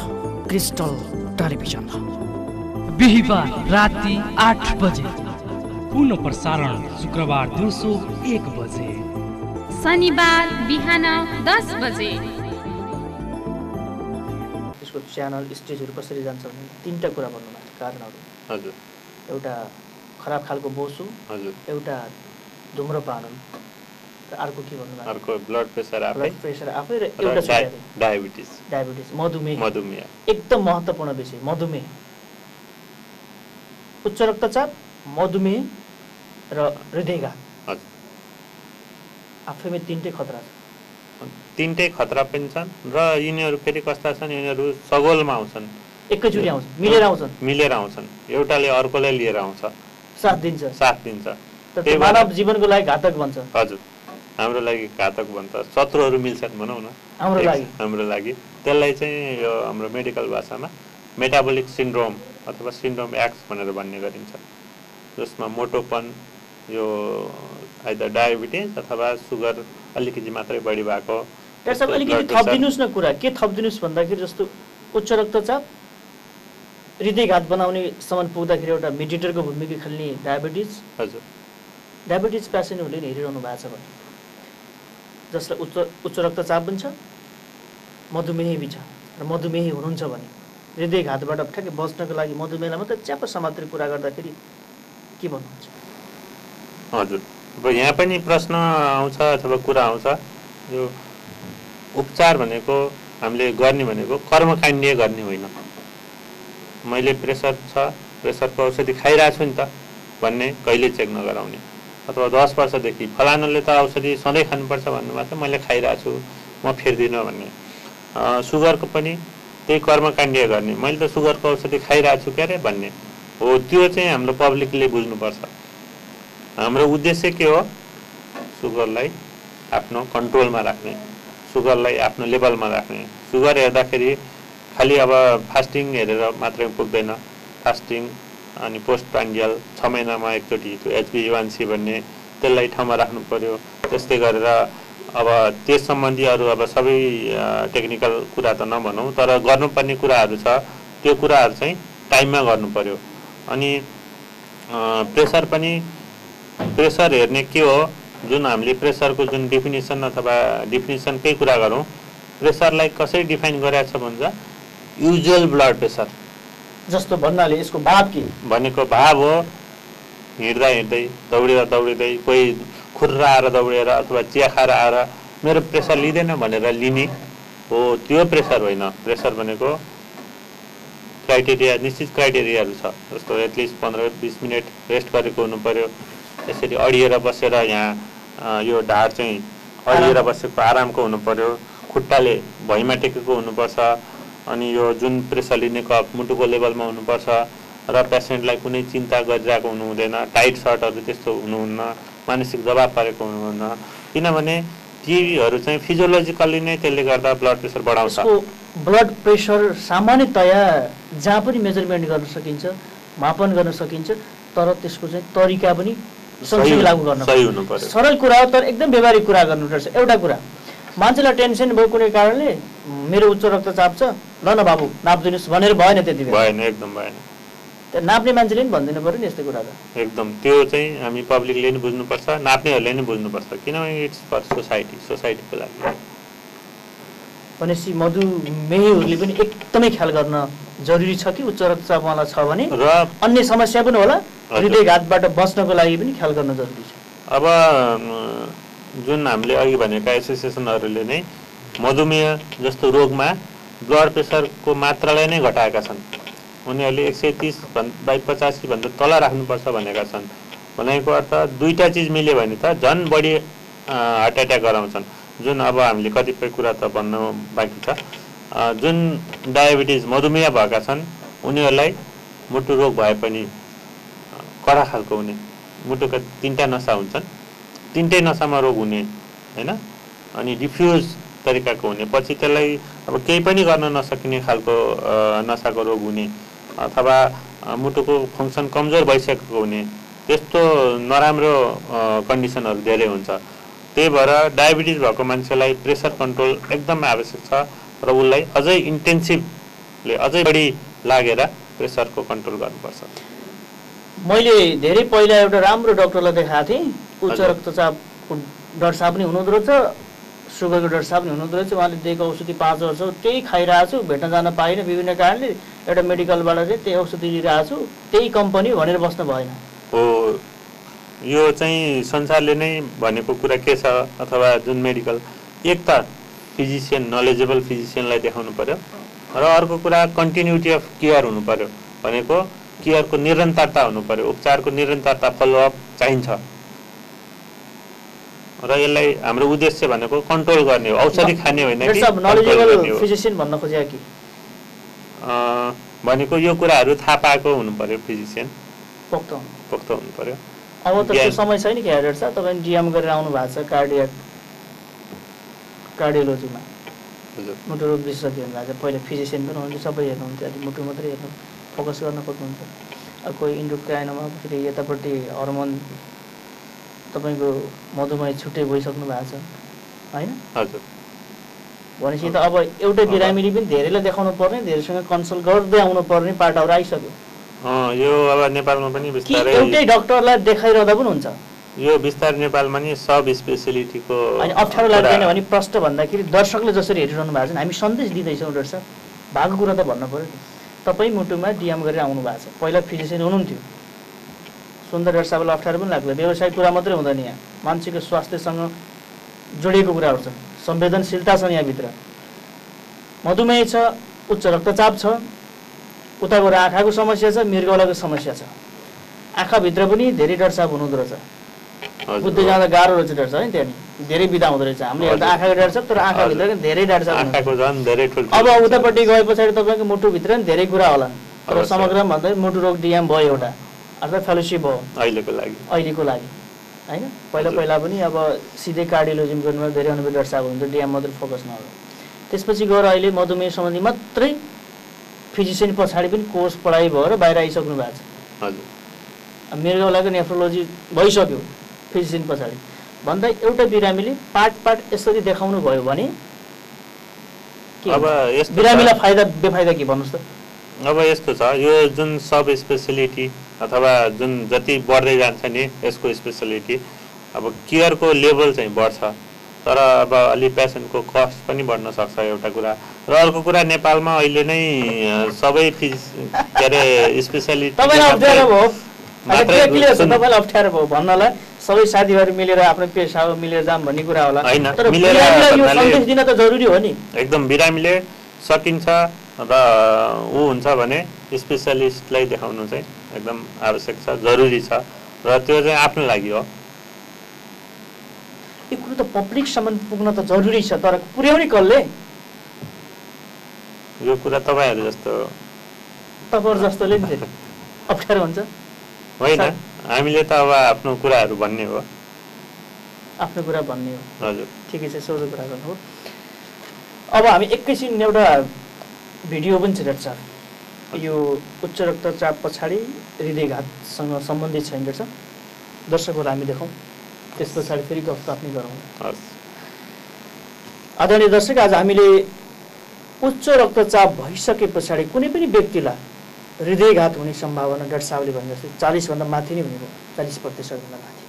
क्रिस्टल टेलिभिजन। बिहिबार राति आठ बजे। पुनः प्रसारण शुक्रबार दिउँसो एक बजे। शनिबार बिहान दस बजे। त्यसको च्यानल स्टेजहरू कसरी जान्छ भने तिनवटा कुरा भन्नुभएको कारणहरू। हजुर। एउटा खराब खालको बोसो हजुर। एउटा धुम्रपान। अर्को के भन्नुभएको अर्को ब्लड प्रेसर आफै? ब्लड प्रेसर आफै र एउटा डायबिटिस डायबिटिस मधुमेह। मधुमेह। एकदम महत्त्वपूर्ण विषय मधुमेह। उच्च रक्तचाप मधुमेह र हृदयघात। आफैमा तिनटै खतरा छ। तिनटै खतरा पनि छन् र यिनीहरू फेरि कस्ता छन्? यिनीहरू सगोलमा आउँछन्। एकैचोटि आउँछ मिलेर आउँछन्। मिलेर आउँछन्। एउटाले अर्कोलाई लिएर आउँछ। साथ दिन्छ। साथ दिन्छ। मानव जीवनको लागि घातक बन्छ। हजुर। हाम्रो लागि घातक भन्छ शत्रुहरू मिल्छन् भनौँ न। हाम्रो लागि। त्यसलाई चाहिँ यो हाम्रो मेडिकल भाषामा मेटाबोलिक सिन्ड्रोम अथवा सिन्ड्रोम एक्स भनेर भन्ने गरिन्छ। जसमा मोटोपन यो आइदर डायबिटिज अथवा सुगर अलिकति मात्रै बढी भएको। अलिकति। थपिदिनुहोस् न कुरा। के थपिदिनुहोस् भन्दाखेरि जस्तो उच्च रक्तचाप हृदयघात बनाउनेसम्म पुग्दाखेरि एउटा मेडिटेटरको भूमिका खेल्ने डायबिटिज हजुर। डायबिटिज पेसेन्टहरूले हेरिरहनु भएको छ भने। जसलाई उच्च उच्च रक्तचाप पनि छ मधुमेह पनि छ। र मधुमेही हुनुहुन्छ भने हृदयघातबाट ठ्याक्कै बच्नको लागि मधुमेहलाई मात्रै च्याप समात्रै कुरा गर्दाखेरि के भन्नुहुन्छ? हजुर। अब यहाँ पनि प्रश्न आउँछ अथवा कुरा आउँछ। यो उपचार भनेको हामीले गर्ने भनेको कर्मकाण्ड गर्ने होइन। मैले प्रेसर छ प्रेसरको औषधि खाइरहेको छु नि त भन्ने कहिले चेक नगराउने। अथवा दस वर्षदेखि फलानाले त औषधि सधैँ खानुपर्छ भन्नु मात्र मैले खाइरहेको छु म फेर्दिनँ भन्ने। सुगरको पनि त्यही कर्मकाण्ड गर्ने। मैले त सुगरको औषधि खाइरहेको छु के अरे भन्ने। हो त्यो चाहिँ हाम्रो पब्लिकले बुझ्नुपर्छ। हाम्रो उद्देश्य के हो? सुगरलाई आफ्नो कन्ट्रोलमा राख्ने सुगरलाई आफ्नो लेभलमा राख्ने। सुगर हेर्दाखेरि खालि अब फास्टिङ हेरेर मात्रै पुग्दैन। फास्टिङ अनि पोस्ट प्रान्डियल छ महिनामा एकचोटि त्यो एचबी सी भन्ने त्यसलाई ठाउँमा राख्नु पर्यो त्यस्तै गरेर अब त्यस सम्बन्धी अरू अब सबै टेक्निकल कुरा त नभनौँ तर गर्नुपर्ने कुराहरू छ। त्यो कुराहरू चाहिँ टाइममा गर्नु पर्यो अनि प्रेसर पनि प्रेसर हेर्ने के हो? जुन हामीले प्रेसरको जुन डेफिनेसन अथवा डेफिनेसनकै कुरा गरौँ प्रेसरलाई कसरी डिफाइन गरेको छ भन्छ? Usual blood pressure. जस्तो भन्नाले यसको भाव के? भनेको भाव हो हिँड्दा हिँड्दै दौडिँदा दौडिँदै कोही खुर्रा आएर दौडेर अथवा चिया खाएर आएर मेरो प्रेसर लिँदैन भनेर लिने हो त्यो प्रेसर होइन। प्रेसर भनेको क्राइटेरिया निश्चित क्राइटेरियाहरू छ। जस्तो एटलिस्ट पन्ध्र बिस मिनट रेस्ट गरेको हुनु पर्यो। यसरी अडिएर बसेर यहाँ यो ढाड चाहिँ अडिएर बसेको आरामको हुनु पर्यो। खुट्टाले भुइँमा टेकेको हुनुपर्छ। अनि यो जुन प्रेसर लिने कप मुटुको लेभलमा हुनुपर्छ र पेसेन्टलाई कुनै चिन्ता गरिरहेको हुनु हुँदैन टाइट सर्टहरू त्यस्तो हुनुहुन्न मानसिक दबाब परेको हुनुहुन्न किनभने तीहरू चाहिँ फिजियोलोजिकल्ली नै त्यसले गर्दा ब्लड प्रेसर बढाउँछ। ब्लड प्रेसर सामान्यतया जहाँ पनि मेजरमेन्ट गर्न सकिन्छ मापन गर्न सकिन्छ तर त्यसको चाहिँ तरिका पनि सँगसँगै लागू गर्न। सरल कुरा हो तर एकदम व्यवहारिक कुरा गर्नुपर्छ। एउटा कुरा मान्छेलाई टेन्सन भयो कुनै कारणले मेरो उच्च रक्तचाप छ। ल न बाबु नापिदिनुहोस् भनेर भएन त्यति भएन एकदम भएन। त्यहाँ नाप्ने मान्छेले पनि भनिदिनु पऱ्यो नि यस्तो कुरा त। एकदम त्यो चाहिँ हामी पब्लिकले नि बुझ्नुपर्छ नाप्नेहरूले नि बुझ्नुपर्छ किनभने इट्स फर सोसाइटी सोसाइटीको लागि। भनेपछि मधुमेहीहरूले पनि एकदमै ख्याल गर्न जरुरी छ कि उच्च रक्तचाप उहाँलाई छ भने? र अन्य समस्या पनि होला। हृदयघातबाट बच्नको लागि पनि ख्याल गर्न जरुरी छ। अब जुन हामीले अघि भनेका एसोसिएसनहरूले नै मधुमेह जस्तो रोगमा ब्लड प्रेसरको मात्रालाई नै घटाएका छन्। उनीहरूले एक सय तिस बाई पचासीभन्दा तल राख्नुपर्छ भनेका छन्। भनेको अर्थ दुईवटा चिज मिल्यो भने त झन् बढी हार्ट एट्याक गराउँछन्। जुन अब हामीले कतिपय कुरा त भन्न बाँकी छ। जुन डायबिटिज मधुमेह भएका छन् उनीहरूलाई मुटु रोग भए पनि कडा खालको हुने। मुटुका तिनवटा नसा हुन्छन्। तिनटै नसामा रोग हुने होइन? अनि डिफ्युज तरिकाको हुने। पछि त्यसलाई अब केही पनि गर्न नसकिने खालको नसाको रोग हुने अथवा मुटुको फङ्सन कमजोर भइसकेको हुने त्यस्तो नराम्रो कन्डिसनहरू धेरै हुन्छ। त्यही भएर डायबिटिज भएको मान्छेलाई प्रेसर कन्ट्रोल एकदम आवश्यक छ र उसलाई अझै इन्टेन्सिभले अझै बढी लागेर प्रेसरको कन्ट्रोल गर्नुपर्छ। मैले धेरै पहिला एउटा राम्रो डक्टरलाई देखाएको थिएँ। उच्च। रक्तचापको डाक्टर साहब पनि हुनुहुँदो रहेछ। सुगरको डाक्टर साहब हुनुहुँदो रहेछ उहाँले दिएको औषधि पाँच वर्ष त्यही खाइरहेको छु भेट्न जान पाइनँ विभिन्न कारणले एउटा मेडिकलबाट चाहिँ त्यही औषधि लिइरहेको छु त्यही कम्पनी भनेर बस्नु भएन हो यो चाहिँ संसारले नै भनेको कुरा के छ अथवा जुन मेडिकल एक त फिजिसियन नलेजेबल फिजिसियनलाई देखाउनु पर्यो र अर्को कुरा कन्टिन्युटी अफ केयर हुनु पर्यो भनेको केयरको निरन्तरता हुनु पर्यो उपचारको निरन्तरता फलोअप चाहिन्छ। र यसलाई हाम्रो उद्देश्य भनेको कन्ट्रोल गर्ने हो औषधि खाने होइन भनेको यो कुराहरू थाहा पाएको हुनु पर्यो फिजिसियन पोख्त हुनु पर्यो अब त त्यो समय छैन कि हेरेर छ तपाईँ डिएम गरेर आउनु भएको छ कार्डियक कार्डियोलोजीमा। मुटु रोग विशेषज्ञ हुनुभएको छ पहिला फिजिसियन पनि हुनुहुन्थ्यो सबै हेर्नुहुन्थ्यो अहिले मुटु मात्रै हेर्नु फोकस गर्न खोज्नुहुन्छ। अब कोही इन्डोक्राइनमा फेरि यतापट्टि हर्मोन तपाईँको मधुमेह छुट्टै भइसक्नु भएको छ होइन? भनेपछि त अब एउटै बिरामीले पनि धेरैलाई देखाउनु पर्ने धेरैसँग कन्सल्ट गर्दै आउनु पर्ने पाटाहरू आइसक्यो। यो अब नेपालमा पनि बिस्तारै एउटै डक्टरलाई देखाइरहँदा पनि हुन्छ। यो बिस्तारै नेपालमा नि सब स्पेसिलिटीको अनि अप्ठ्यारो लाग्दैन भने प्रश्न भन्दाखेरि दर्शकले जसरी हेरिरहनु भएको छ हामी सन्देश दिँदैछौँ डाक्टर साहब। भएको कुरा त भन्नु पऱ्यो तपाईँ मुटुमा डिएम गरेर आउनु भएको छ। पहिला फिजिसियन हुनुहुन्थ्यो। सुन्दर डाक्टर साहबलाई अप्ठ्यारो पनि लाग्ला व्यवसायिक कुरा मात्रै हुँदैन यहाँ। मान्छेको स्वास्थ्यसँग जोडिएको कुराहरू छ संवेदनशीलता छ यहाँभित्र। मधुमेह छ उच्च रक्तचाप छ उता गएर आँखाको समस्या छ मृगौलाको समस्या छ। आँखाभित्र पनि धेरै साहब हुनुहुँदो रहेछ। बुझ्दै जाँदा गाह्रो रहेछ साहब है त्यहाँनिर। धेरै बिदा हुँदो रहेछ। हामीले हेर्दा। आँखाको साहब तर आँखाभित्र पनि धेरै ठुल अब उतापट्टि गए पछाडि तपाईँको मुटुभित्र पनि धेरै कुरा होला। तर। समग्रमा भन्दा मुटु रोग डिएम भयो एउटा। अर्थात् फेलोसिप भयो अहिलेको लागि। अहिलेको लागि। होइन? पहिला। पहिला पनि अब सिधै कार्डियोलोजिम गर्नुमा धेरै अनुभवी डाक्टर साहब हुनुहुन्थ्यो डिएम मात्रै फोकस नहोला त्यसपछि गएर अहिले मधुमेह सम्बन्धी मात्रै फिजिसियन पछाडि पनि कोर्स पढाइ भएर बाहिर आइसक्नु भएको छ। हजुर। मेरो बेलाको नेफ्रोलोजी भइसक्यो फिजिसियन पछाडि। भन्दा एउटा बिरामीले पार्ट पार्ट यसरी देखाउनु भयो भने के अब हुन्छ? बिरामीलाई फाइदा बेफाइदा के भन्नुहोस् त? अब यस्तो छ। यो जुन सब स्पेसलिटी अथवा जुन जति बढ्दै जान्छ नि यसको स्पेसलिटी अब केयरको लेभल चाहिँ बढ्छ। तर अब अलि पेसेन्टको कस्ट पनि बढ्न सक्छ एउटा कुरा। र अर्को कुरा नेपालमा अहिले नै सबै फिज के अरे स्पेसलिटी भन्नलाई सबै साथीभाइहरू मिलेर आफ्नो पेसा मिलेर जाम भन्ने कुरा होला। होइन, एकदम बिरामीले सकिन्छ। र ऊ हुन्छ भने स्पेसलिस्टलाई देखाउनु चाहिँ एकदम आवश्यक छ जरुरी छ र त्यो चाहिँ आफ्नो लागि हो। यो कुरो त पब्लिकसम्म पुग्न त जरुरी छ तर पुर्याउने कसले? यो कुरा तपाईँहरू जस्तो तपाईँहरू जस्तोले नि अप्ठ्यारो हुन्छ। होइन। हामीले त अब आफ्नो कुराहरू भन्ने हो। आफ्नो कुरा भन्ने हो। हजुर। ठिकै छ सोझो कुरा गर्नु हो। अब हामी एकैछिन एउटा भिडियो पनि छ। डाक्टर साहब यो उच्च रक्तचाप पछाडि हृदयघातसँग सम्बन्धित छ नि डाक्टर साहब दर्शकहरू हामी देखाउँ। त्यस पछाडि फेरि गफ नै गरौँ। आदरणीय दर्शक आज हामीले उच्च रक्तचाप भइसके पछाडि कुनै पनि व्यक्तिलाई हृदयघात हुने सम्भावना डाक्टर साहबले भने जस्तै चालिसभन्दा माथि नै हुने चालिस प्रतिशतभन्दा माथि।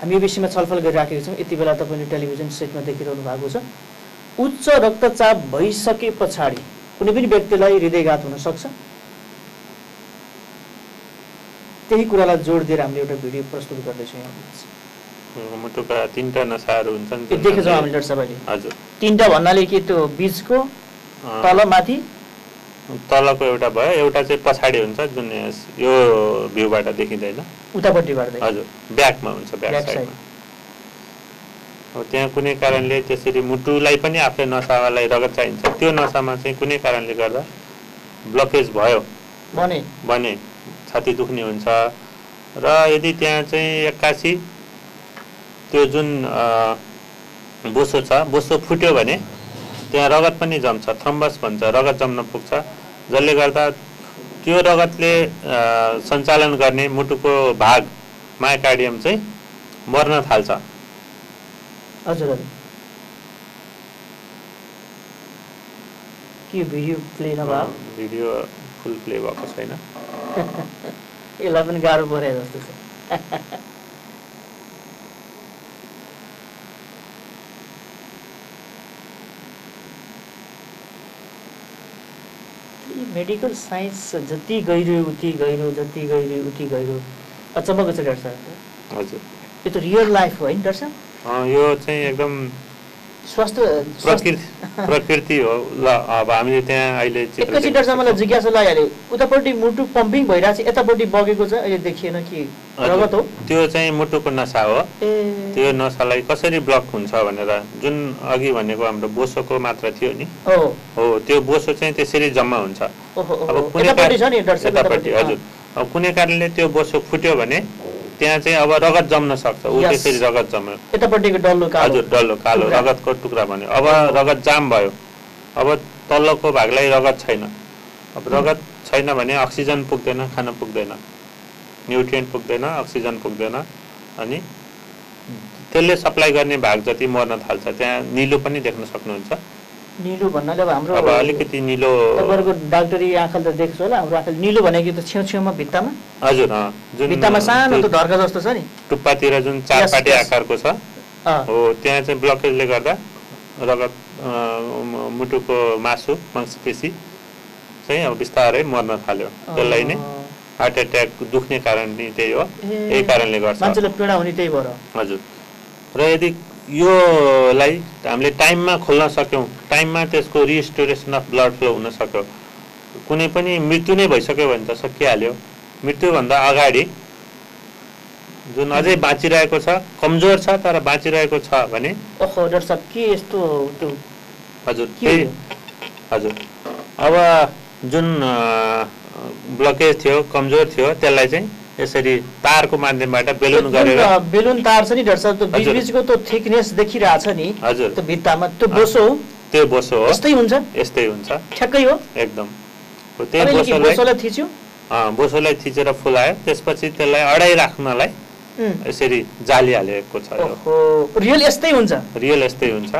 हामी यो विषयमा छलफल गरिराखेका छौँ। यति बेला तपाईँले टेलिभिजन सेटमा देखिरहनु भएको छ। उच्च रक्तचाप भइसके पछाडि कुनै पनि व्यक्तिलाई हृदयघात हुन सक्छ? त्यही कुरालाई जोड दिएर हामीले एउटा भिडियो प्रस्तुत गर्दैछौँ यहाँ। मुटुका तिनवटा नसाहरू हुन्छन् देखेछौँ हामीले- डाक्टर साहब अहिले। हजुर। तिनवटा भन्नाले के त्यो बिचको तल माथि तलको एउटा भयो एउटा चाहिँ पछाडि हुन्छ जुन यो भ्यूबाट देखिँदैन। उतापट्टि गर्दै हजुर ब्याकमा हुन्छ ब्याक साइडमा। अब त्यहाँ कुनै कारणले त्यसरी मुटुलाई पनि आफ्नै नसालाई रगत चाहिन्छ। त्यो नसामा चाहिँ कुनै कारणले गर्दा ब्लकेज भयो। भने। भने छाती दुख्ने हुन्छ। र यदि त्यहाँ चाहिँ एक्कासी त्यो जुन बोसो छ बोसो फुट्यो भने त्यहाँ रगत पनि जम्छ थ्रम्बस भन्छ रगत जम्न पुग्छ। जसले गर्दा त्यो रगतले सञ्चालन गर्ने मुटुको भाग मायोकार्डियम चाहिँ मर्न थाल्छ। हजुर हजुर। के भिडियो प्ले नभए? भिडियो फुल प्ले भएको छैन। यसलाई पनि गाह्रो परे जस्तो छ। यो मेडिकल साइन्स जति गहिरो उति गहिरो जति गहिरो उति गहिरो। अचम्मको छ डाक्टर साहब। हजुर। यो त रियल लाइफ हो होइन डाक्टर साहब? यो चाहिँ एकदम स्वास्थ्य प्रकृति प्रकृति हो। ल अब हामीले त्यहाँ अहिले मलाई। जिज्ञासा लाग्यो उतापट्टि मुटु पम्पिङ भइरहेको छ। यतापट्टि बगेको छ। अहिले देखिएन कि रगत हो। त्यो चाहिँ मुटुको नसा हो। त्यो नसालाई कसरी ब्लक हुन्छ भनेर जुन अघि भनेको हाम्रो बोसोको मात्रा थियो नि। हो। त्यो बोसो चाहिँ त्यसरी जम्मा हुन्छ। अब कुनै यतापट्टि। हजुर। अब कुनै कारणले त्यो बोसो फुट्यो भने त्यहाँ चाहिँ अब रगत जम्न सक्छ। ऊ. त्यसरी रगत जम्यो। यतापट्टिको डल्लो कालो। हजुर डल्लो कालो। रगतको टुक्रा भन्यो अब रगत जाम भयो। अब तल्लोको भागलाई रगत छैन। अब रगत छैन भने अक्सिजन पुग्दैन खान पुग्दैन। न्युट्रियन्ट पुग्दैन अक्सिजन पुग्दैन। अनि त्यसले सप्लाई गर्ने भाग जति मर्न थाल्छ। त्यहाँ निलो पनि देख्न सक्नुहुन्छ। निलो भन्नाले अब हाम्रो अलिकति निलो तपाईँहरूको डाक्टरी आँखाले त देख्छ होला हाम्रो आँखाले निलो भनेको त छेउ छेउमा भित्तामा? हजुर भित्तामा सानो त धर्का जस्तो छ नि। टुप्पातिर जुन चारपाटे. आकारको छ। हो त्यहाँ चाहिँ ब्लकेजले गर्दा रगत मुटुको मासु मांसपेशी चाहिँ अब बिस्तारै मर्न थाल्यो। त्यसलाई नै हार्ट एट्याक दुख्ने कारण नि त्यही हो। यही कारणले गर्छ। मान्छेलाई पीडा हुने त्यही भएर। हजुर। र यदि योलाई हामीले टाइममा खोल्न सक्यौँ। टाइममा त्यसको रिस्टोरेसन अफ ब्लड फ्लो हुन सक्यो। कुनै पनि मृत्यु नै भइसक्यो भने त सकिहाल्यो। मृत्युभन्दा अगाडि जुन अझै बाँचिरहेको छ कमजोर छ तर बाँचिरहेको छ भने ओहो डाक्टर साहब के यस्तो हजुर त्यही? हजुर। अब जुन ब्लकेज थियो कमजोर थियो त्यसलाई चाहिँ यसरी तारको माध्यमबाट बेलुन गरेर बेलुन तार छ नि डाक्टर साहब त्यो बिच हजुर। बिचको त्यो थिकनेस देखिरहेछ नि हजुर। त्यो भित्तामा। त्यो बोसो हो। त्यो बोसो हो। यस्तै हुन्छ। यस्तै हुन्छ। ठ्याक्कै हो। एकदम। त्यही बोसोलाई थिच्यो? बोसोलाई थिचेर फुलायो। त्यसपछि त्यसलाई अडाइ राख्नलाई यसरी जाली हालेको छ रियल यस्तै हुन्छ। रियल यस्तै हुन्छ।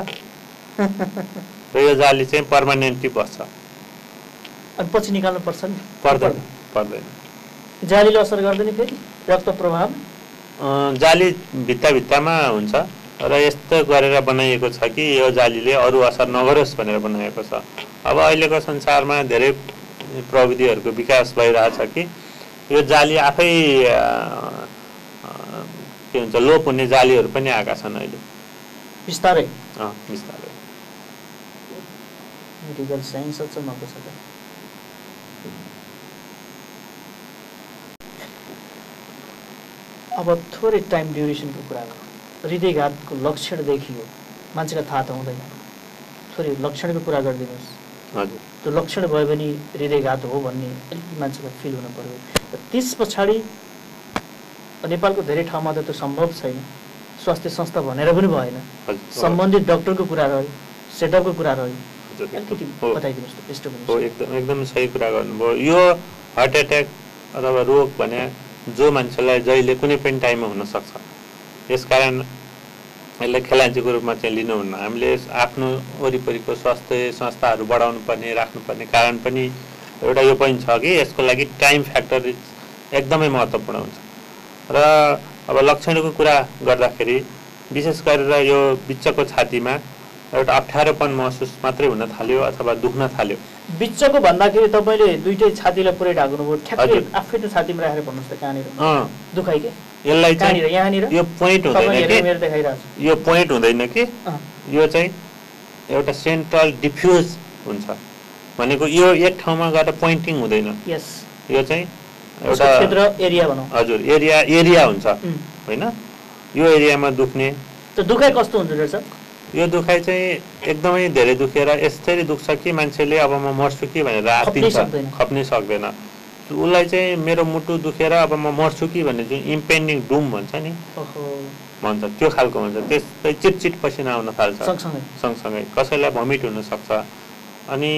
र यो जाली चाहिँ पर्मानेन्टली बस्छ। अनि पछि निकाल्नु पर्छ नि। पर्दैन। पर्दैन। जालीले असर गर्दैन फेरि रक्त प्रभाव जाली भित्ता भित्तामा हुन्छ र यस्तो गरेर बनाइएको छ कि यो जालीले अरू असर नगरोस् भनेर बनाएको छ। अब अहिलेको संसारमा धेरै प्रविधिहरूको विकास भइरहेछ कि यो जाली आफै के भन्छ लोप हुने जालीहरू पनि आएका छन् अहिले। बिस्तारै? बिस्तारै। मेडिकल साइन्स छ मको छ अब थोरै टाइम ड्युरेसनको कुरा गरौँ। हृदयघातको लक्षण देखियो। मान्छेलाई थाहा त हुँदैन। थोरै लक्षणको कुरा गरिदिनुहोस्। हजुर। त्यो लक्षण भयो भने हृदयघात हो भन्ने अलिकति मान्छेलाई फिल हुन पऱ्यो। र त्यस पछाडि नेपालको धेरै ठाउँमा त त्यो सम्भव छैन। स्वास्थ्य संस्था भनेर पनि भएन। सम्बन्धित डक्टरको कुरा रह्यो सेटअपको कुरा रह्यो। अलिकति हो। बताइदिनुहोस् एकदम एकदम सही कुरा गर्नुभयो। यो हार्ट एट्याक अथवा रोग भने जो मान्छेलाई जहिले कुनै पनि टाइममा हुनसक्छ यसकारण यसलाई खेलाञ्चीको रूपमा चाहिँ लिनुहुन्न। हामीले आफ्नो वरिपरिको स्वास्थ्य संस्थाहरू बढाउनु पर्ने राख्नुपर्ने कारण पनि एउटा यो पनि छ कि यसको लागि टाइम फ्याक्टर एकदमै महत्त्वपूर्ण हुन्छ। र अब लक्षणको कुरा गर्दाखेरि विशेष गरेर यो बिचको छातीमा एउटा अप्ठ्यारोपन महसुस मात्रै हुन थाल्यो अथवा दुख्न थाल्यो। बिचको भन्दाखेरि तपाईँले दुइटै छातीलाई पुरै ढाक्नुभयो। ठ्याक्कै। आफै त छातीमा राखेर भन्नुहोस् त कहाँनिर? दुखाइ के? यसलाई चाहिँ यहाँनिर? यो पोइन्ट हुँदैन कि? यो पोइन्ट हुँदैन कि। यो चाहिँ एउटा सेन्ट्रल डिफ्युज हुन्छ। भनेको यो एक ठाउँमा गएर पोइन्टिङ हुँदैन। यो चाहिँ एउटा क्षेत्र एरिया भनौँ। हजुर एरिया एरिया हुन्छ। होइन? यो एरियामा दुख्ने। दुखाइ कस्तो हुन्छ साहब? यो दुखाइ चाहिँ एकदमै धेरै दुखेर यसरी दुख्छ कि मान्छेले अब म मर्छु कि भनेर आत्तिन्छ। खप्नै सक्दैन। उसलाई चाहिँ मेरो मुटु दुखेर अब म मर्छु कि भन्ने जुन इम्पेन्डिङ डुम भन्छ नि भन्छ त्यो खालको हुन्छ त्यस्तै चिटचिट पसिना आउन थाल्छ। सँगसँगै। कसैलाई भमिट हुनसक्छ। अनि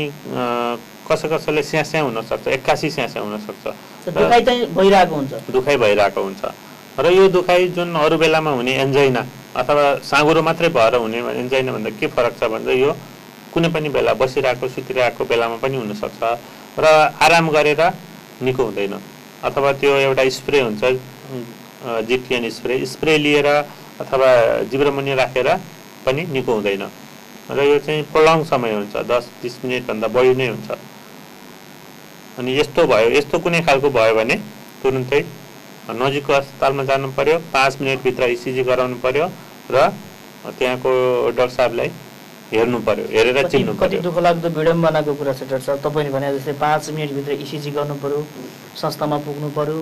कसै कसैलाई स्यास्या हुनसक्छ। एक्कासी स्यास्या हुनसक्छ। दुखाइ भइरहेको हुन्छ। र यो दुखाइ जुन अरू बेलामा हुने एन्जाइना अथवा साँगुरो मात्रै भएर हुने एन्जाइना भन्दा के फरक छ भन्दा यो कुनै पनि बेला बसिरहेको सुतिरहेको बेलामा पनि हुनसक्छ र आराम गरेर निको हुँदैन। अथवा त्यो एउटा स्प्रे हुन्छ जिटिएन स्प्रे स्प्रे लिएर अथवा जिब्रोमुनि राखेर पनि निको हुँदैन। र यो चाहिँ प्रोलङ समय हुन्छ दस बिस मिनटभन्दा बढी नै हुन्छ। अनि यस्तो भयो यस्तो कुनै खालको भयो भने तुरुन्तै नजिकको अस्पतालमा जानु पर्यो पाँच मिनटभित्र इसिजी गराउनु पर्यो र त्यहाँको डाक्टर साहबलाई हेर्नु पर्यो हेरेर चिन्नु कति पर्यो दुःख लाग्दो विडम्बनाको कुरा छ डाक्टर साहब। तपाईँले भने जस्तै पाँच मिनटभित्र इसिजी गर्नु पऱ्यो संस्थामा पुग्नु पऱ्यो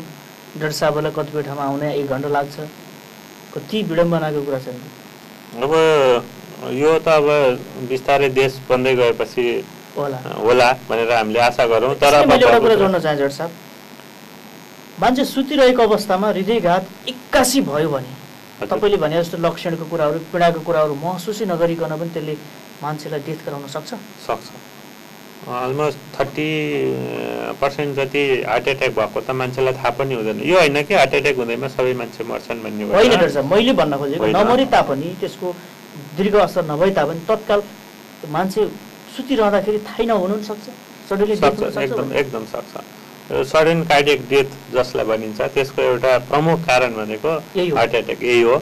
डाक्टर साहबलाई कतिपय ठाउँमा आउने एक घन्टा लाग्छ। कति विडम्बनाको कुरा छ। अब यो त अब बिस्तारै देश बन्दै गएपछि होला। होला भनेर हामीले आशा गरौँ तर एउटा कुरा जोड्न चाहन्छु डाक्टर साहब। मान्छे सुतिरहेको अवस्थामा हृदयघात एक्कासी भयो भने। तपाईँले भने जस्तो लक्षणको कुराहरू पीडाको कुराहरू महसुसै नगरिकन पनि त्यसले मान्छेलाई डेथ गराउन सक्छ सक्छ अलमोस्ट थर्टी पर्सेन्ट जति हार्ट एट्याक भएको त मान्छेलाई थाहा पनि हुँदैन यो होइन कि हार्ट एट्याक हुँदैमा सबै मान्छे मर्छन् भन्ने होइन। डाक्टर मैले भन्न खोजेको। नमरे तापनि त्यसको दीर्घ असर नभए तापनि तत्काल मान्छे सुतिरहँदाखेरि थाहै नहुनु सक्छ एकदम। एकदम सक्छ सडन कार्डियक डेथ जसलाई भनिन्छ त्यसको एउटा प्रमुख कारण भनेको। हार्ट एट्याक यही हो।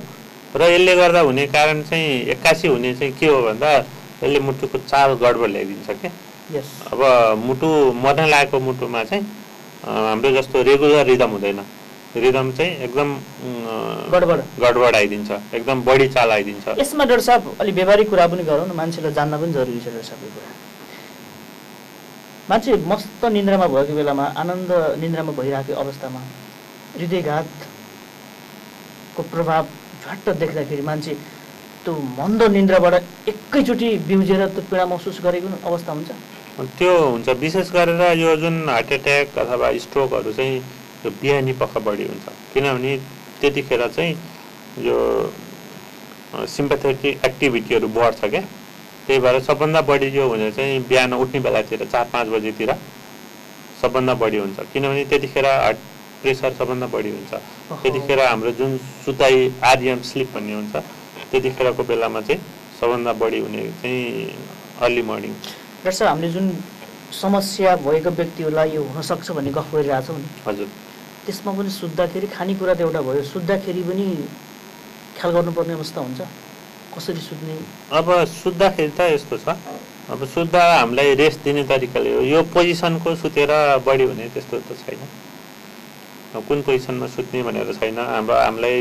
र यसले गर्दा हुने कारण चाहिँ एक्कासी हुने चाहिँ के हो भन्दा यसले मुटुको चाल गडबड ल्याइदिन्छ क्या अब मुटु मर्न लागेको मुटुमा चाहिँ हाम्रो जस्तो रेगुलर रिदम हुँदैन। रिदम चाहिँ एकदम गडबड। गडबड आइदिन्छ एकदम बढी चाल आइदिन्छ। यसमा डाक्टर साहब अलिक व्यवहारिक कुरा पनि गरौँ न मान्छेलाई जान्न पनि जरुरी छ डाक्टर साहब यो कुरा। मान्छे मस्त निन्द्रामा भएको बेलामा आनन्द निन्द्रामा भइरहेको अवस्थामा हृदयघातको प्रभाव झट्ट देख्दाखेरि मान्छे त्यो मन्द निन्द्राबाट एकैचोटि बिउजेर त्यो पीडा महसुस गरेको अवस्था हुन्छ? त्यो हुन्छ विशेष गरेर यो जुन हार्ट एट्याक अथवा स्ट्रोकहरू चाहिँ यो बिहानी पख बढी हुन्छ। किनभने त्यतिखेर चाहिँ यो सिम्पेथेटिक एक्टिभिटीहरू बढ्छ क्या। त्यही भएर सबभन्दा बढी यो हुने चाहिँ बिहान उठ्ने बेलातिर चार पाँच बजीतिर सबभन्दा बढी हुन्छ। किनभने त्यतिखेर हार्ट प्रेसर सबभन्दा बढी हुन्छ। त्यतिखेर हाम्रो जुन सुताइ आरएम स्लिप भन्ने हुन्छ त्यतिखेरको बेलामा चाहिँ सबभन्दा बढी हुने चाहिँ अर्ली मर्निङ। डाक्टर साहब हामीले जुन समस्या भएको व्यक्तिहरूलाई यो हुनसक्छ भन्ने गफ गरिरहेछौँ नि। हजुर। त्यसमा पनि सुत्दाखेरि खानेकुरा त एउटा भयो। सुत्दाखेरि पनि ख्याल गर्नुपर्ने अवस्था हुन्छ। कसरी सुत्ने? अब सुत्दाखेरि त यस्तो छ। अब सुत्दा हामीलाई रेस्ट दिने तरिकाले हो। यो पोजिसनको सुतेर बढी हुने त्यस्तो त छैन। कुन पोजिसनमा सुत्ने भनेर छैन। हाम्रो हामीलाई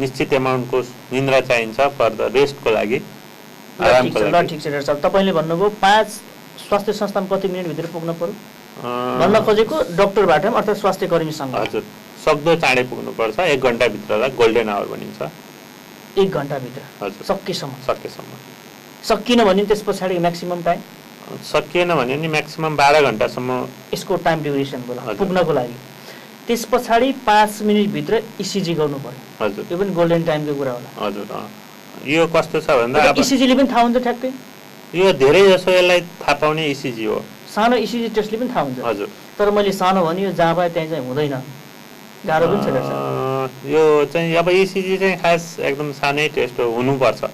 निश्चित एमाउन्टको निन्द्रा चाहिन्छ फर द रेस्टको लागि। आरामको लागि। ठिक छ डाक्टर साहब। तपाईँले भन्नुभयो पाँच स्वास्थ्य संस्थामा कति मिनटभित्र पुग्न पर्यो? भन्न खोजेको डक्टरबाट अर्थात् स्वास्थ्य कर्मीसँग। हजुर। सक्दो चाँडै पुग्नुपर्छ। एक घन्टाभित्रलाई गोल्डन आवर भनिन्छ। एक घन्टाभित्र। सकेसम्म। सकेसम्म। सकिएन भने त्यस पछाडि म्याक्सिमम् टाइम सकिएन भने नि म्याक्सिमम् बाह्र घन्टासम्म। यसको टाइम ड्युरेसनको लागि। पुग्नको लागि। त्यस पछाडि पाँच मिनटभित्र इसिजी गर्नु पर्यो। हजुर। यो पनि गोल्डन टाइमको कुरा होला। हजुर। यो कस्तो छ भन्दा इसिजीले पनि थाहा हुन्छ ठ्याक्कै। यो धेरै जसो यसलाई थाहा पाउने इसिजी हो। सानो इसिजी टेस्टले पनि थाहा हुन्छ। हजुर। तर मैले सानो भने यो जहाँ पाएँ त्यहाँ चाहिँ हुँदैन। गाह्रो पनि छ डाक्टर साहब अँ, यो चाहिँ अब इसिजी चाहिँ खास एकदम सानै टेस्ट हो हुनुपर्छ।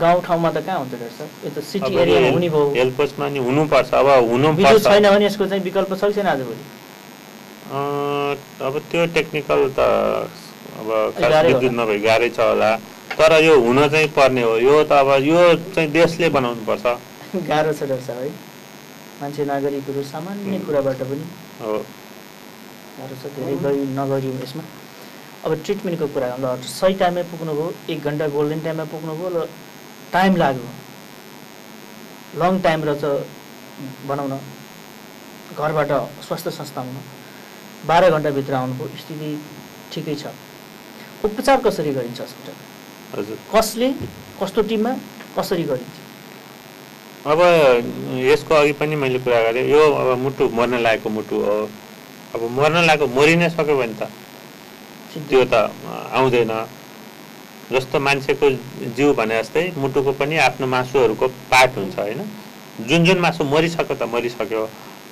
गाउँठाउँमा त कहाँ हुन्छ साहब यो त सिटी एरियामा हुने भयो। हेल्थ पोस्टमा नि हुनुपर्छ अब विद्युत हुनुपर्छ छैन भने यसको चाहिँ विकल्प छ कि छैन आजभोलि। अब त्यो टेक्निकल त अब विद्युत। नभए गाह्रै छ होला। तर यो हुन चाहिँ पर्ने हो। यो त अब यो चाहिँ देशले बनाउनुपर्छ। गाह्रो छ साहब है। मान्छे नागरिकहरू सामान्य कुराबाट पनि। हो। गाह्रो छ धेरै गरी नगरियो यसमा। अब ट्रिटमेन्टको कुरा ल सही टाइममै पुग्नुभयो एक घन्टा गोल्डन टाइममा पुग्नुभयो र टाइम लाग्यो। लङ टाइम रहेछ बनाउन घरबाट स्वास्थ्य संस्था हुन। बाह्र घन्टाभित्र आउनुभयो स्थिति ठिकै छ। उपचार कसरी गरिन्छ हस्पिटल? हजुर। कसले कस्तो टिममा कसरी गरिन्छ? अब यसको अघि पनि मैले कुरा गरेँ यो अब मुटु मर्न लागेको मुटु हो। अब मर्न लागेको मरि नै सक्यो भने त त्यो त आउँदैन। जस्तो मान्छेको जिउ भने जस्तै मुटुको पनि आफ्नो मासुहरूको पार्ट हुन्छ होइन? जुन जुन मासु मरिसक्यो त मरिसक्यो।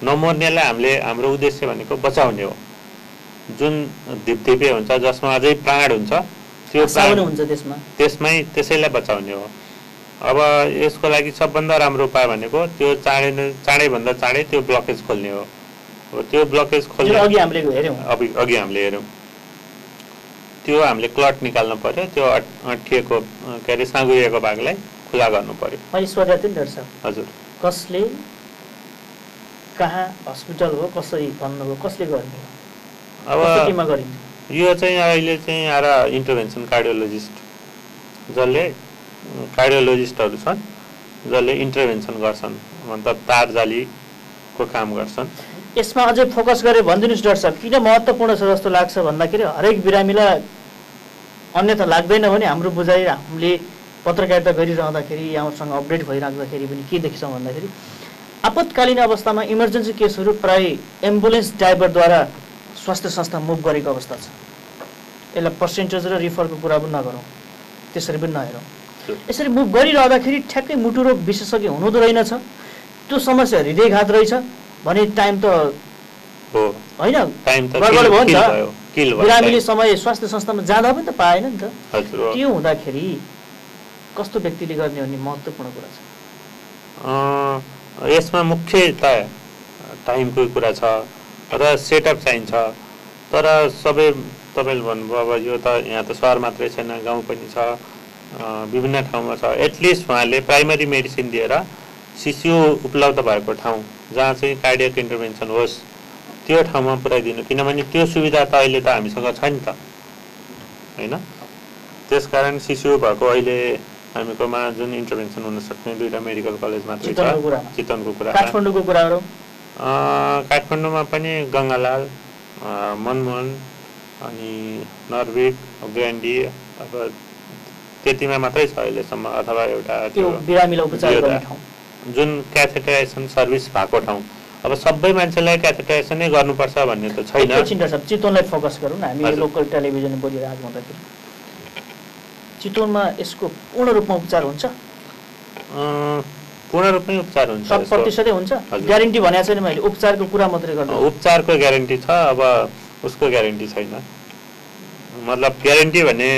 नमर्नेलाई हामीले हाम्रो उद्देश्य भनेको बचाउने हो। जुन धिपधिपे हुन्छ जसमा अझै प्राण हुन्छ त्यो हुन्छ त्यसमा। त्यसमै त्यसैलाई बचाउने हो। अब यसको लागि सबभन्दा राम्रो उपाय भनेको त्यो चाँडै चाँडैभन्दा चाँडै त्यो ब्लकेज खोल्ने हो। त्यो ब्लकेज खोल्ने। अघि हामीले हेऱ्यौँ। अघि हामीले हेऱ्यौँ। त्यो हामीले क्लट निकाल्नु पर्यो। त्यो अट- अँटिएको अँ, के अरे साँगुरिएको भागलाई खुला गर्नु पर्यो। मैले सोधेको थिएँ नि डाक्टर साहब हजुर। कसले कहाँ हस्पिटल हो कसरी भन्नुभयो कसले गर्ने अब यो चाहिँ अहिले चाहिँ आएर इन्टरभेन्सन कार्डियोलोजिस्ट जसले कार्डियोलोजिस्टहरू छन् जसले इन्टरभेन्सन गर्छन्। मतलब तार जालीको काम गर्छन्। यसमा अझै फोकस गरेर भनिदिनुहोस् डाक्टर साहब किन महत्त्वपूर्ण छ जस्तो लाग्छ भन्दाखेरि हरेक बिरामीलाई अन्यथा लाग्दैन भने हाम्रो बुझाइ हामीले पत्रकारिता गरिरहँदाखेरि यहाँसँग अपडेट भइराख्दाखेरि पनि के देख्छौँ भन्दाखेरि आपतकालीन अवस्थामा इमर्जेन्सी केसहरू प्राय एम्बुलेन्स ड्राइभरद्वारा स्वास्थ्य संस्था मुभ गरेको अवस्था छ। यसलाई पर्सेन्टेज र रिफरको कुरा पनि नगरौँ त्यसरी पनि नहेरौँ। यसरी मुभ गरिरहँदाखेरि ठ्याक्कै मुटु रोग विशेषज्ञ हुनुहुँदो रहेनछ त्यो समस्या हृदयघात रहेछ भने टाइम त होइन? बिरामीले। समय स्वास्थ्य संस्थामा जाँदा पनि त पाएन नि त। त्यो हुँदाखेरि कस्तो व्यक्तिले गर्ने भन्ने महत्त्वपूर्ण कुरा छ? यसमा मुख्य त टाइमको कुरा छ र सेटअप चाहिन्छ। तर सबै तपाईँले भन्नुभयो अब यो त यहाँ त सहर मात्रै छैन गाउँ पनि छ विभिन्न ठाउँमा छ। एटलिस्ट उहाँले प्राइमरी मेडिसिन दिएर सिसिओ उपलब्ध भएको ठाउँ जहाँ चाहिँ कार्डियक इन्टरभेन्सन होस् त्यो ठाउँमा पुऱ्याइदिनु। किनभने त्यो सुविधा त अहिले त हामीसँग छ नि त। होइन? त्यसकारण सिसिओ भएको अहिले हामीकोमा जुन इन्टरभेन्सन हुन सक्ने दुईवटा मेडिकल कलेज मात्रै छ। चितवनको कुरा। काठमाडौँको कुराहरू? काठमाडौँमा पनि गङ्गालाल मनमोहन अनि नर्विक ग्रान्डी अब त्यतिमा मात्रै छ अहिलेसम्म अथवा एउटा त्यो बिरामीलाई उपचार गर्ने ठाउँ। जुन क्याथेटराइजेसन सर्भिस भएको ठाउँ। अब सबै मान्छेलाई क्याथेटराइजेसन नै गर्नुपर्छ भन्ने त छैन। चितवनलाई फोकस गरौँ न। हामी। लोकल टेलिभिजन बोलिरहेको हुँदाखेरि। चितवनमा यसको पूर्ण रूपमा उपचार हुन्छ? पूर्ण रूपमै उपचार हुन्छ शत। प्रतिशतै हुन्छ। ग्यारेन्टी भनेको छैन मैले। उपचारको कुरा मात्रै गर्नु उपचारको ग्यारेन्टी छ अब उसको ग्यारेन्टी छैन। मतलब ग्यारेन्टी भने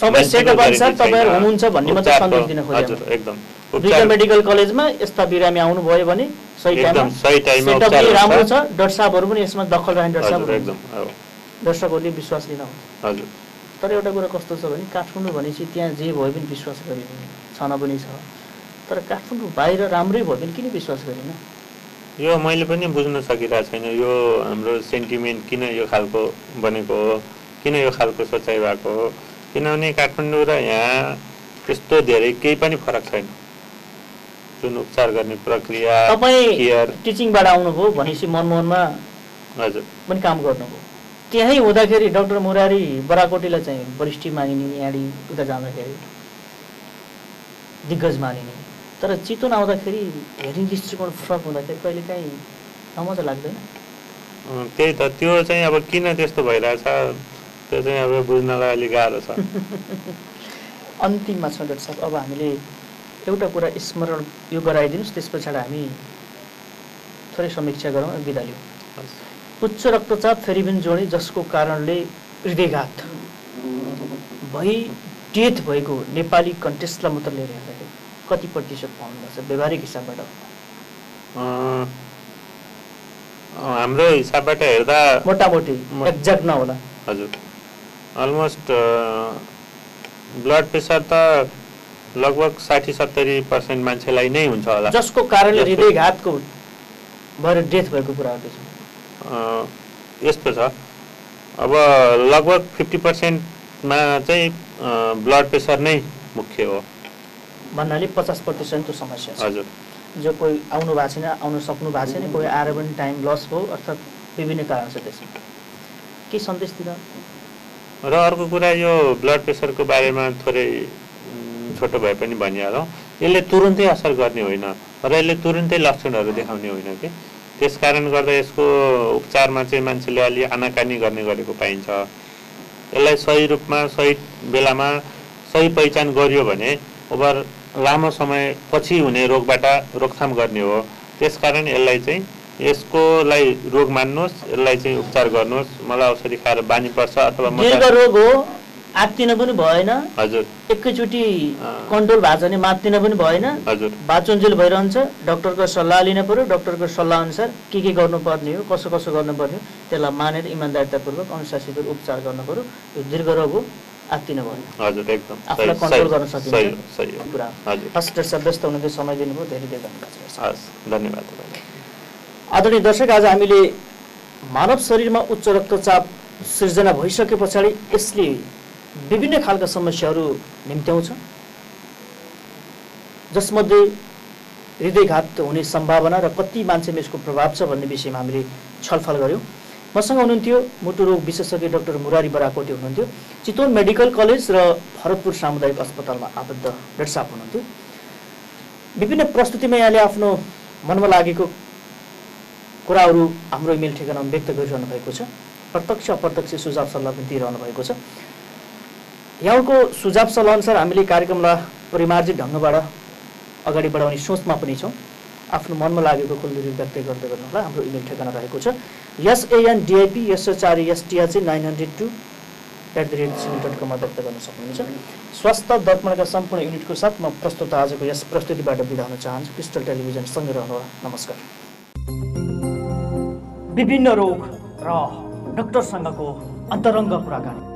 सबै सेटअप अनुसार। तपाईँहरू हुनुहुन्छ भन्ने मात्रै सन्देश दिन खोजेँ हजुर एकदम। उपचार मेडिकल कलेजमा यस्ता बिरामी आउनुभयो भने सही टाइममा सेटअप पनि राम्रो। छ डाक्टर साहबहरू पनि यसमा दखल रहने डाक्टर साहब एकदम दर्शकहरूले विश्वास लिन हुन्छ हजुर। तर एउटा कुरा कस्तो छ भने काठमाडौँ भनेपछि त्यहाँ जे भयो पनि विश्वास गरिने छन पनि छ। तर काठमाडौँ बाहिर राम्रै भयो भने किन विश्वास गरिन यो मैले पनि बुझ्न सकिरहेको छैन। यो हाम्रो सेन्टिमेन्ट किन यो खालको बनेको हो? किन यो खालको सोचाइ भएको हो? किनभने काठमाडौँ र यहाँ त्यस्तो धेरै केही पनि फरक छैन। जुन उपचार गर्ने प्रक्रिया तपाईँ टिचिङबाट आउनुभयो भनेपछि मनमोहनमा हजुर। पनि काम गर्नुभयो। त्यहीँ हुँदाखेरि डाक्टर मुरारी बराकोटीलाई चाहिँ वरिष्ठ मानिने यहाँडी उता जाँदाखेरि दिग्गज मानिने। तर चितवन आउँदाखेरि हेरिङ दृष्टिकोण फरक हुँदाखेरि कहिले काहीँ नमजा लाग्दैन। त्यही त। त्यो चाहिँ अब किन त्यस्तो भइरहेछ? त्यो चाहिँ अब बुझ्नलाई अलिक गाह्रो छ अन्तिममा छ डाक्टर साहब अब हामीले एउटा कुरा स्मरण यो गराइदिनुहोस् त्यस पछाडि हामी थोरै समीक्षा गरौँ बिदा लिउँ उच्च रक्तचाप फेरि पनि जोडे जसको कारणले हृदयघात भई डेथ भएको नेपाली कन्टेस्टलाई मात्र लिएर हेर्दाखेरि कति प्रतिशत पाउनुपर्छ व्यवहारिक हिसाबबाट हाम्रो हिसाबबाट हेर्दा मोटामोटी एक्ज्याक्ट नहोला हजुर अलमोस्ट ब्लड प्रेसर त लगभग साठी सत्तरी पर्सेन्ट मान्छेलाई नै हुन्छ होला। जसको कारणले हृदयघातको भएर डेथ भएको कुरा अँ, यस्तो छ। अब लगभग फिफ्टी पर्सेन्टमा चाहिँ ब्लड प्रेसर नै मुख्य हो। भन्नाले पचास प्रतिशत त्यो समस्या छ। हजुर। जो कोही आउनु भएको छैन आउनु सक्नु भएको छैन कोही आएर पनि टाइम लस भयो अर्थात् विभिन्न कारण छ त्यसमा। के सन्देश दिन? र अर्को कुरा यो ब्लड प्रेसरको बारेमा थोरै छोटो भए पनि भनिहालौँ। यसले तुरुन्तै असर गर्ने होइन र यसले तुरुन्तै लक्षणहरू देखाउने होइन कि। त्यस कारण गर्दा यसको उपचारमा चाहिँ मान्छेले अलि आनाकानी गर्ने गरेको पाइन्छ। यसलाई सही रूपमा सही बेलामा सही पहिचान गरियो भने ओभर लामो समय पछि हुने रोगबाट रोकथाम गर्ने हो। त्यसकारण यसलाई चाहिँ यसकोलाई रोग मान्नुहोस् यसलाई चाहिँ उपचार गर्नुहोस्। मलाई औषधि खाएर बानी पर्छ अथवा दीर्घ रोग हो आत्तिन पनि भएन। हजुर। एकैचोटि। कन्ट्रोल भएको छ भने मात्तिन पनि भएन। हजुर। बाचुन्जेल भइरहन्छ। डक्टरको सल्लाह लिन पऱ्यो डक्टरको सल्लाह अनुसार के के गर्नुपर्ने हो कसो कसो गर्नुपर्ने हो त्यसलाई मानेर इमान्दारितापूर्वक अनुशासित उपचार गर्नु पऱ्यो यो दीर्घ रोग हो आत्तिन भएन। हजुर एकदम। आफूलाई कन्ट्रोल गर्न सकिन्छ। कुरा हस् साहब व्यस्त हुनुहुन्थ्यो समय दिनुभयो। धेरै धेरै धन्यवाद। धन्यवाद। आदरणीय दर्शक आज हामीले मानव शरीरमा उच्च रक्तचाप सिर्जना भइसके पछाडि यसले विभिन्न खालका समस्याहरू निम्त्याउँछ। जसमध्ये हृदयघात हुने सम्भावना र कति मान्छेमा यसको प्रभाव छ भन्ने विषयमा हामीले छलफल गऱ्यौँ मसँग हुनुहुन्थ्यो मुटु रोग विशेषज्ञ डाक्टर मुरारी बराकोटी हुनुहुन्थ्यो। चितवन मेडिकल कलेज र भरतपुर सामुदायिक अस्पतालमा आबद्ध साहब हुनुहुन्थ्यो। विभिन्न प्रस्तुतिमा यहाँले आफ्नो मनमा लागेको कुराहरू हाम्रो इमेल ठेगानामा व्यक्त गरिरहनु भएको छ। प्रत्यक्ष अप्रत्यक्ष सुझाव सल्लाह पनि दिइरहनु भएको छ। यहाँको सुझाव सल्लाह अनुसार हामीले कार्यक्रमलाई परिमार्जित ढङ्गबाट अगाडि बढाउने सोचमा पनि छौँ। आफ्नो मनमा लागेको कुलदेवी व्यक्त गर्दै गर्नुहोला हाम्रो इमेल ठेगाना रहेको छ। S A N DIP SHRE STR चाहिँ nine hundred two at the rate Gmail dot कममा व्यक्त गर्न सक्नुहुन्छ। स्वास्थ्य दर्पणका सम्पूर्ण युनिटको साथ म प्रस्तुत आजको यस प्रस्तुतिबाट बिदा हुन चाहन्छु। क्रिस्टल टेलिभिजन सँगै रहनुहोला। नमस्कार। विभिन्न रोग र डक्टरसँगको अन्तरङ्ग कुराकानी।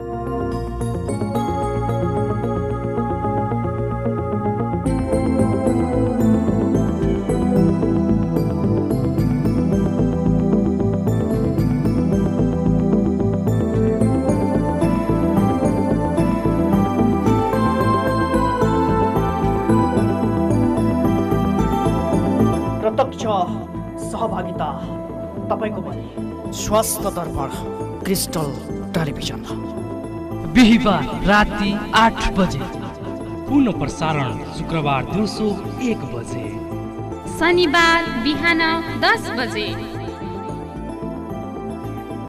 प्रत्यक्ष सहभागिता। तपाईँको पनि स्वस्थ दर्पण क्रिस्टल टेलिभिजन। बिहिबार राति आठ बजे। पुनः प्रसारण शुक्रबार दिउँसो एक बजे। शनिबार बिहान दस बजे।